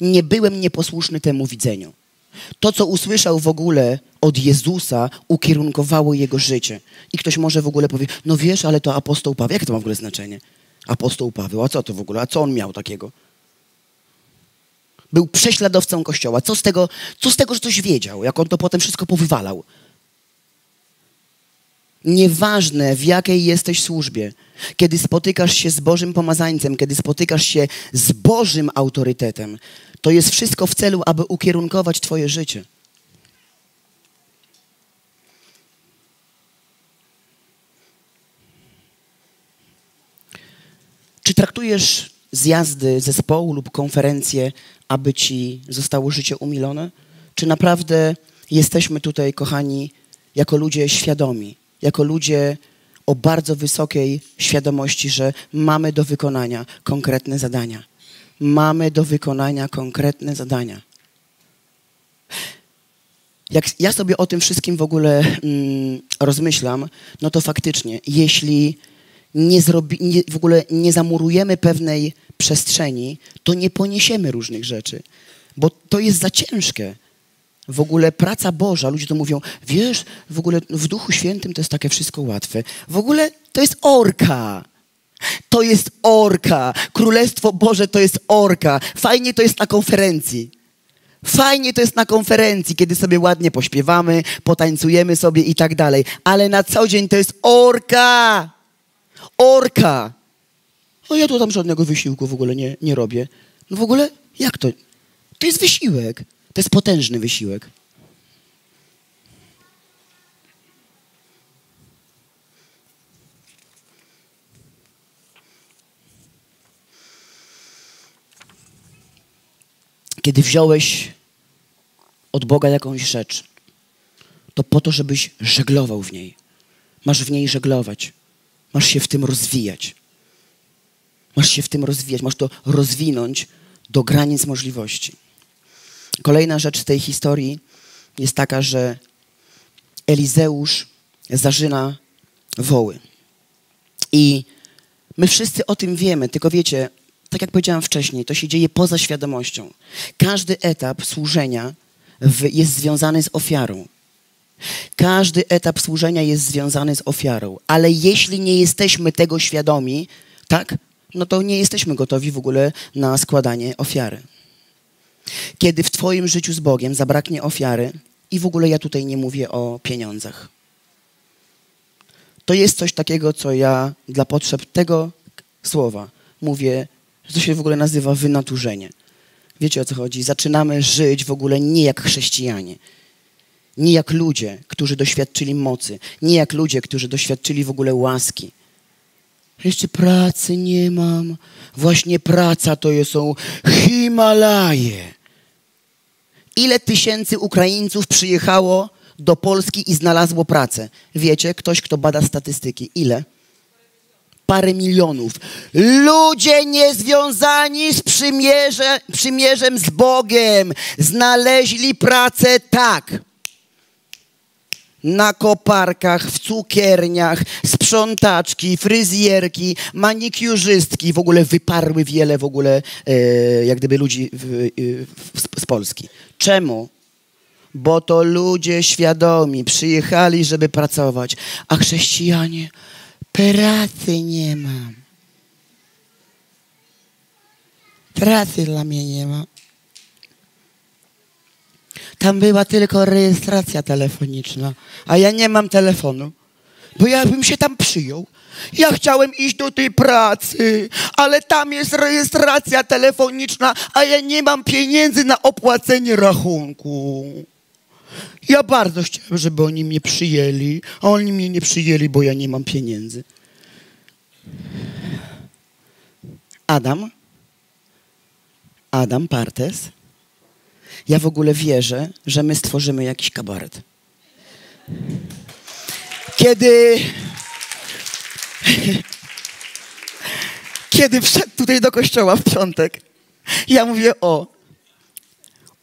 nie byłem nieposłuszny temu widzeniu. To, co usłyszał w ogóle od Jezusa, ukierunkowało jego życie. I ktoś może w ogóle powie, no wiesz, ale to apostoł Paweł. Jakie to ma w ogóle znaczenie? Apostoł Paweł, a co to w ogóle? A co on miał takiego? Był prześladowcą Kościoła. Co z tego, co z tego że coś wiedział, jak on to potem wszystko powywalał? Nieważne, w jakiej jesteś służbie, kiedy spotykasz się z Bożym pomazańcem, kiedy spotykasz się z Bożym autorytetem, to jest wszystko w celu, aby ukierunkować Twoje życie. Czy traktujesz zjazdy zespołu lub konferencje, aby ci zostało życie umilone? Czy naprawdę jesteśmy tutaj, kochani, jako ludzie świadomi, jako ludzie o bardzo wysokiej świadomości, że mamy do wykonania konkretne zadania? Mamy do wykonania konkretne zadania. Jak ja sobie o tym wszystkim w ogóle mm, rozmyślam, no to faktycznie, jeśli nie zrobi, nie, w ogóle nie zamurujemy pewnej przestrzeni, to nie poniesiemy różnych rzeczy, bo to jest za ciężkie. W ogóle praca Boża, ludzie to mówią, wiesz, w ogóle w Duchu Świętym to jest takie wszystko łatwe. W ogóle to jest orka. To jest orka. Królestwo Boże to jest orka. Fajnie to jest na konferencji. Fajnie to jest na konferencji, kiedy sobie ładnie pośpiewamy, potańcujemy sobie i tak dalej. Ale na co dzień to jest orka. Orka. O ja tu tam żadnego wysiłku w ogóle nie, nie robię. No w ogóle jak to? To jest wysiłek. To jest potężny wysiłek. Wziąłeś od Boga jakąś rzecz, to po to, żebyś żeglował w niej. Masz w niej żeglować. Masz się w tym rozwijać. Masz się w tym rozwijać, masz to rozwinąć do granic możliwości. Kolejna rzecz z tej historii jest taka, że Elizeusz zażyna woły. I my wszyscy o tym wiemy, tylko wiecie, tak jak powiedziałem wcześniej, to się dzieje poza świadomością. Każdy etap służenia jest związany z ofiarą. Każdy etap służenia jest związany z ofiarą, ale jeśli nie jesteśmy tego świadomi, tak, no to nie jesteśmy gotowi w ogóle na składanie ofiary. Kiedy w Twoim życiu z Bogiem zabraknie ofiary, i w ogóle ja tutaj nie mówię o pieniądzach, to jest coś takiego, co ja dla potrzeb tego słowa mówię, co się w ogóle nazywa wynaturzenie. Wiecie o co chodzi? Zaczynamy żyć w ogóle nie jak chrześcijanie. Nie jak ludzie, którzy doświadczyli mocy. Nie jak ludzie, którzy doświadczyli w ogóle łaski. Jeszcze pracy nie mam. Właśnie praca to są Himalaje. Ile tysięcy Ukraińców przyjechało do Polski i znalazło pracę? Wiecie, ktoś, kto bada statystyki. Ile? Parę milionów. Ludzie niezwiązani z przymierze, przymierzem z Bogiem znaleźli pracę tak na koparkach, w cukierniach, sprzątaczki, fryzjerki, manikiurzystki, w ogóle wyparły wiele w ogóle e, jak gdyby ludzi w, e, w, z Polski. Czemu? Bo to ludzie świadomi przyjechali, żeby pracować, a chrześcijanie pracy nie mam. Pracy dla mnie nie ma. Tam była tylko rejestracja telefoniczna, a ja nie mam telefonu, bo ja bym się tam przyjął. Ja chciałem iść do tej pracy, ale tam jest rejestracja telefoniczna, a ja nie mam pieniędzy na opłacenie rachunku. Ja bardzo chciałem, żeby oni mnie przyjęli, a oni mnie nie przyjęli, bo ja nie mam pieniędzy. Adam, Adam Partes, ja w ogóle wierzę, że my stworzymy jakiś kabaret. Kiedy. Kiedy wszedł tutaj do kościoła w piątek, ja mówię: O,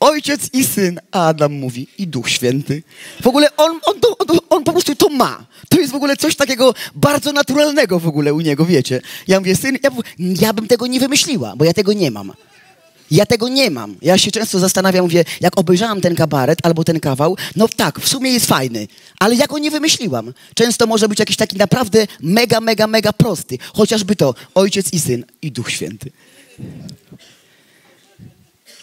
ojciec i syn, a Adam mówi i Duch Święty. W ogóle on, on, to, on, on, po prostu to ma. To jest w ogóle coś takiego bardzo naturalnego w ogóle u niego, wiecie. Ja mówię, syn, ja, ja bym tego nie wymyśliła, bo ja tego nie mam. Ja tego nie mam. Ja się często zastanawiam, mówię, jak obejrzałam ten kabaret albo ten kawał, no tak, w sumie jest fajny, ale ja go nie wymyśliłam. Często może być jakiś taki naprawdę mega, mega, mega prosty. Chociażby to Ojciec i Syn i Duch Święty.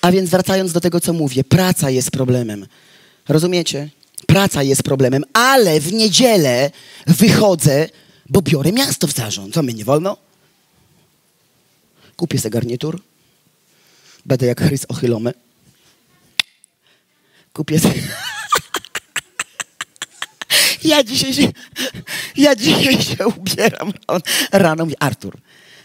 A więc wracając do tego, co mówię, praca jest problemem. Rozumiecie? Praca jest problemem, ale w niedzielę wychodzę, bo biorę miasto w zarząd. Co, mnie nie wolno? Kupię sobie garnitur, Będę jak Chrys Ochylome. Kupię sobie... ja dzisiaj się, ja dzisiaj się ubieram rano. Artur,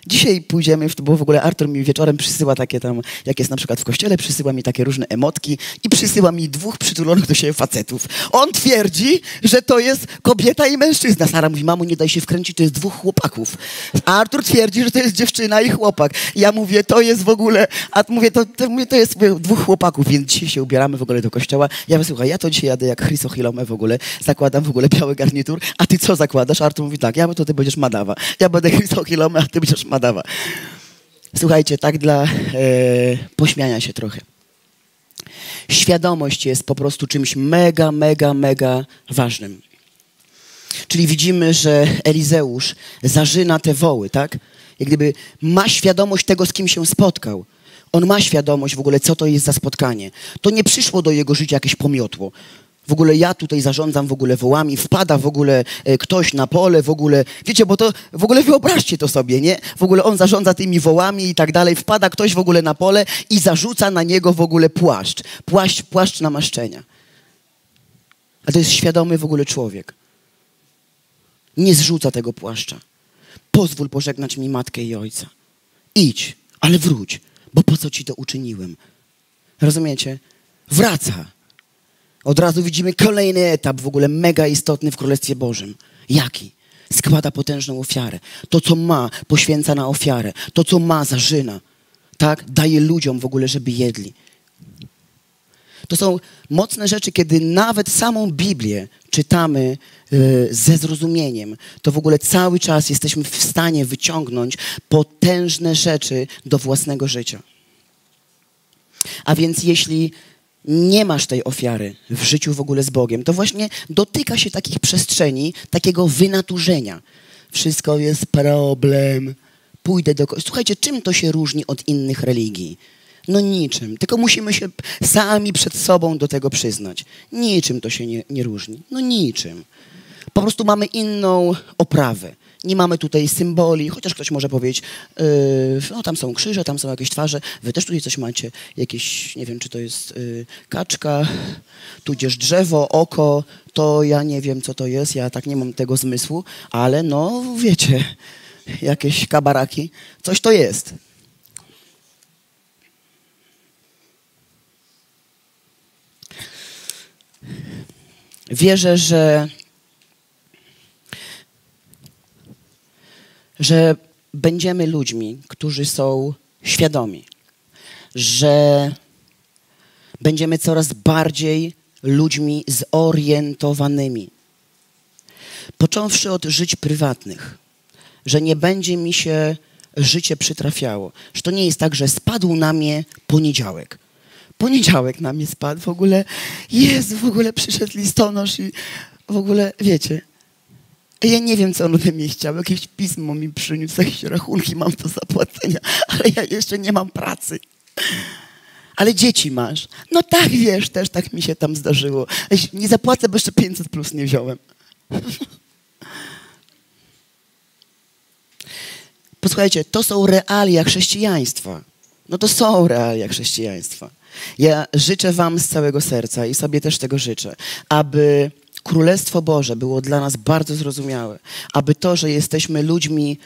Dzisiaj pójdziemy, bo w ogóle Artur mi wieczorem przysyła takie tam, jak jest na przykład w kościele, przysyła mi takie różne emotki i przysyła mi dwóch przytulonych do siebie facetów. On twierdzi, że to jest kobieta i mężczyzna. Sara mówi, mamo, nie daj się wkręcić, to jest dwóch chłopaków. Artur twierdzi, że to jest dziewczyna i chłopak. Ja mówię, to jest w ogóle, a mówię, to, to, mówię, to jest dwóch chłopaków, więc dzisiaj się ubieramy w ogóle do kościoła. Ja mówię, słuchaj, ja to dzisiaj jadę jak Chrysochilome w ogóle, zakładam w ogóle biały garnitur, a ty co zakładasz? Artur mówi tak, ja to ty będziesz Madawa. Ja będę Chrysochilome, a ty będziesz Madawa Słuchajcie, tak dla e, pośmiania się trochę. Świadomość jest po prostu czymś mega, mega, mega ważnym. Czyli widzimy, że Elizeusz zażyna te woły, tak? Jak gdyby ma świadomość tego, z kim się spotkał. On ma świadomość w ogóle, co to jest za spotkanie. To nie przyszło do jego życia jakieś pomiotło w ogóle ja tutaj zarządzam w ogóle wołami, wpada w ogóle e, ktoś na pole, w ogóle, wiecie, bo to, w ogóle wyobraźcie to sobie, nie? W ogóle on zarządza tymi wołami i tak dalej, wpada ktoś w ogóle na pole i zarzuca na niego w ogóle płaszcz, płaszcz, płaszcz namaszczenia. A to jest świadomy w ogóle człowiek. Nie zrzuca tego płaszcza. Pozwól pożegnać mi matkę i ojca. Idź, ale wróć, bo po co ci to uczyniłem? Rozumiecie? Wraca od razu widzimy kolejny etap, w ogóle mega istotny w Królestwie Bożym. Jaki? składa potężną ofiarę. To, co ma, poświęca na ofiarę. To, co ma, zażyna. Tak? Daje ludziom w ogóle, żeby jedli. To są mocne rzeczy, kiedy nawet samą Biblię czytamy y, ze zrozumieniem, to w ogóle cały czas jesteśmy w stanie wyciągnąć potężne rzeczy do własnego życia. A więc jeśli nie masz tej ofiary w życiu w ogóle z Bogiem, to właśnie dotyka się takich przestrzeni, takiego wynaturzenia. Wszystko jest problem. Pójdę do. Słuchajcie, czym to się różni od innych religii? No niczym. Tylko musimy się sami przed sobą do tego przyznać. Niczym to się nie, nie różni. No niczym. Po prostu mamy inną oprawę. Nie mamy tutaj symboli, chociaż ktoś może powiedzieć, yy, no tam są krzyże, tam są jakieś twarze, wy też tutaj coś macie, jakieś, nie wiem, czy to jest yy, kaczka, tudzież drzewo, oko, to ja nie wiem, co to jest, ja tak nie mam tego zmysłu, ale no, wiecie, jakieś kabaraki, coś to jest. Wierzę, że, że będziemy ludźmi, którzy są świadomi, że będziemy coraz bardziej ludźmi zorientowanymi. Począwszy od żyć prywatnych, że nie będzie mi się życie przytrafiało. Że to nie jest tak, że spadł na mnie poniedziałek poniedziałek na mnie spadł, w ogóle jest, w ogóle przyszedł listonosz i w ogóle, wiecie, ja nie wiem, co on ode mnie chciał. Jakieś pismo mi przyniósł, jakieś rachunki mam do zapłacenia, ale ja jeszcze nie mam pracy. Ale dzieci masz. No tak, wiesz, też tak mi się tam zdarzyło. Nie zapłacę, bo jeszcze 500 plus nie wziąłem. Posłuchajcie, to są realia chrześcijaństwa. No to są realia chrześcijaństwa. Ja życzę Wam z całego serca i sobie też tego życzę, aby Królestwo Boże było dla nas bardzo zrozumiałe, aby to, że jesteśmy ludźmi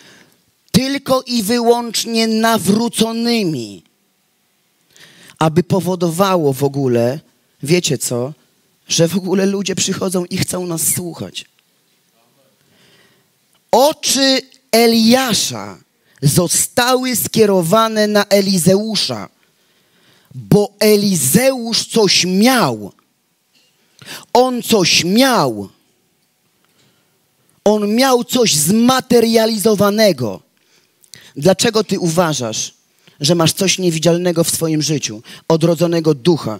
tylko i wyłącznie nawróconymi, aby powodowało w ogóle, wiecie co, że w ogóle ludzie przychodzą i chcą nas słuchać. Oczy Eliasza zostały skierowane na Elizeusza bo Elizeusz coś miał. On coś miał. On miał coś zmaterializowanego. Dlaczego ty uważasz, że masz coś niewidzialnego w swoim życiu, odrodzonego ducha,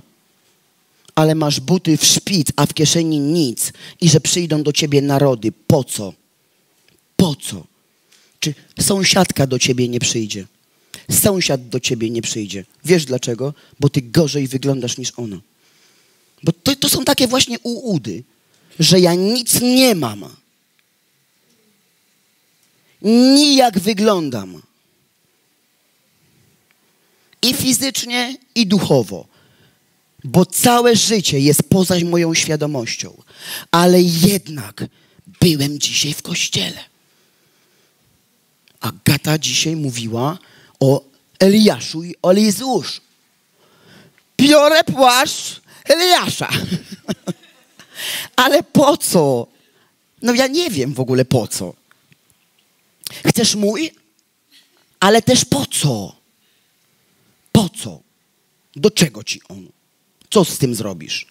ale masz buty w szpic, a w kieszeni nic i że przyjdą do ciebie narody? Po co? Po co? Czy sąsiadka do ciebie nie przyjdzie? sąsiad do ciebie nie przyjdzie. Wiesz dlaczego? Bo ty gorzej wyglądasz niż ona. Bo to, to są takie właśnie uudy, że ja nic nie mam. Nijak wyglądam. I fizycznie, i duchowo. Bo całe życie jest poza moją świadomością. Ale jednak byłem dzisiaj w kościele. Agata dzisiaj mówiła, o Eliaszu i Elizeuszu. Biorę płaszcz Eliasza. Ale po co? No ja nie wiem w ogóle po co. Chcesz mój? Ale też po co? Po co? Do czego ci on? Co z tym zrobisz?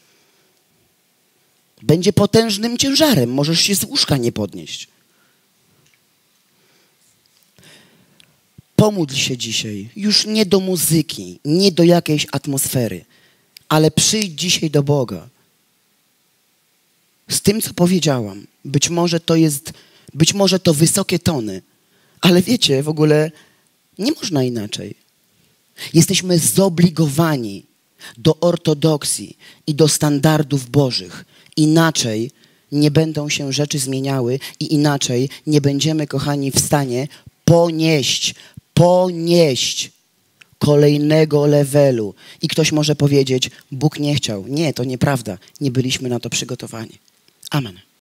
Będzie potężnym ciężarem. Możesz się z łóżka nie podnieść. pomódl się dzisiaj już nie do muzyki, nie do jakiejś atmosfery, ale przyjdź dzisiaj do Boga. Z tym, co powiedziałam. Być może to jest, być może to wysokie tony, ale wiecie, w ogóle nie można inaczej. Jesteśmy zobligowani do ortodoksji i do standardów Bożych. Inaczej nie będą się rzeczy zmieniały i inaczej nie będziemy, kochani, w stanie ponieść ponieść kolejnego levelu. I ktoś może powiedzieć, Bóg nie chciał. Nie, to nieprawda. Nie byliśmy na to przygotowani. Amen.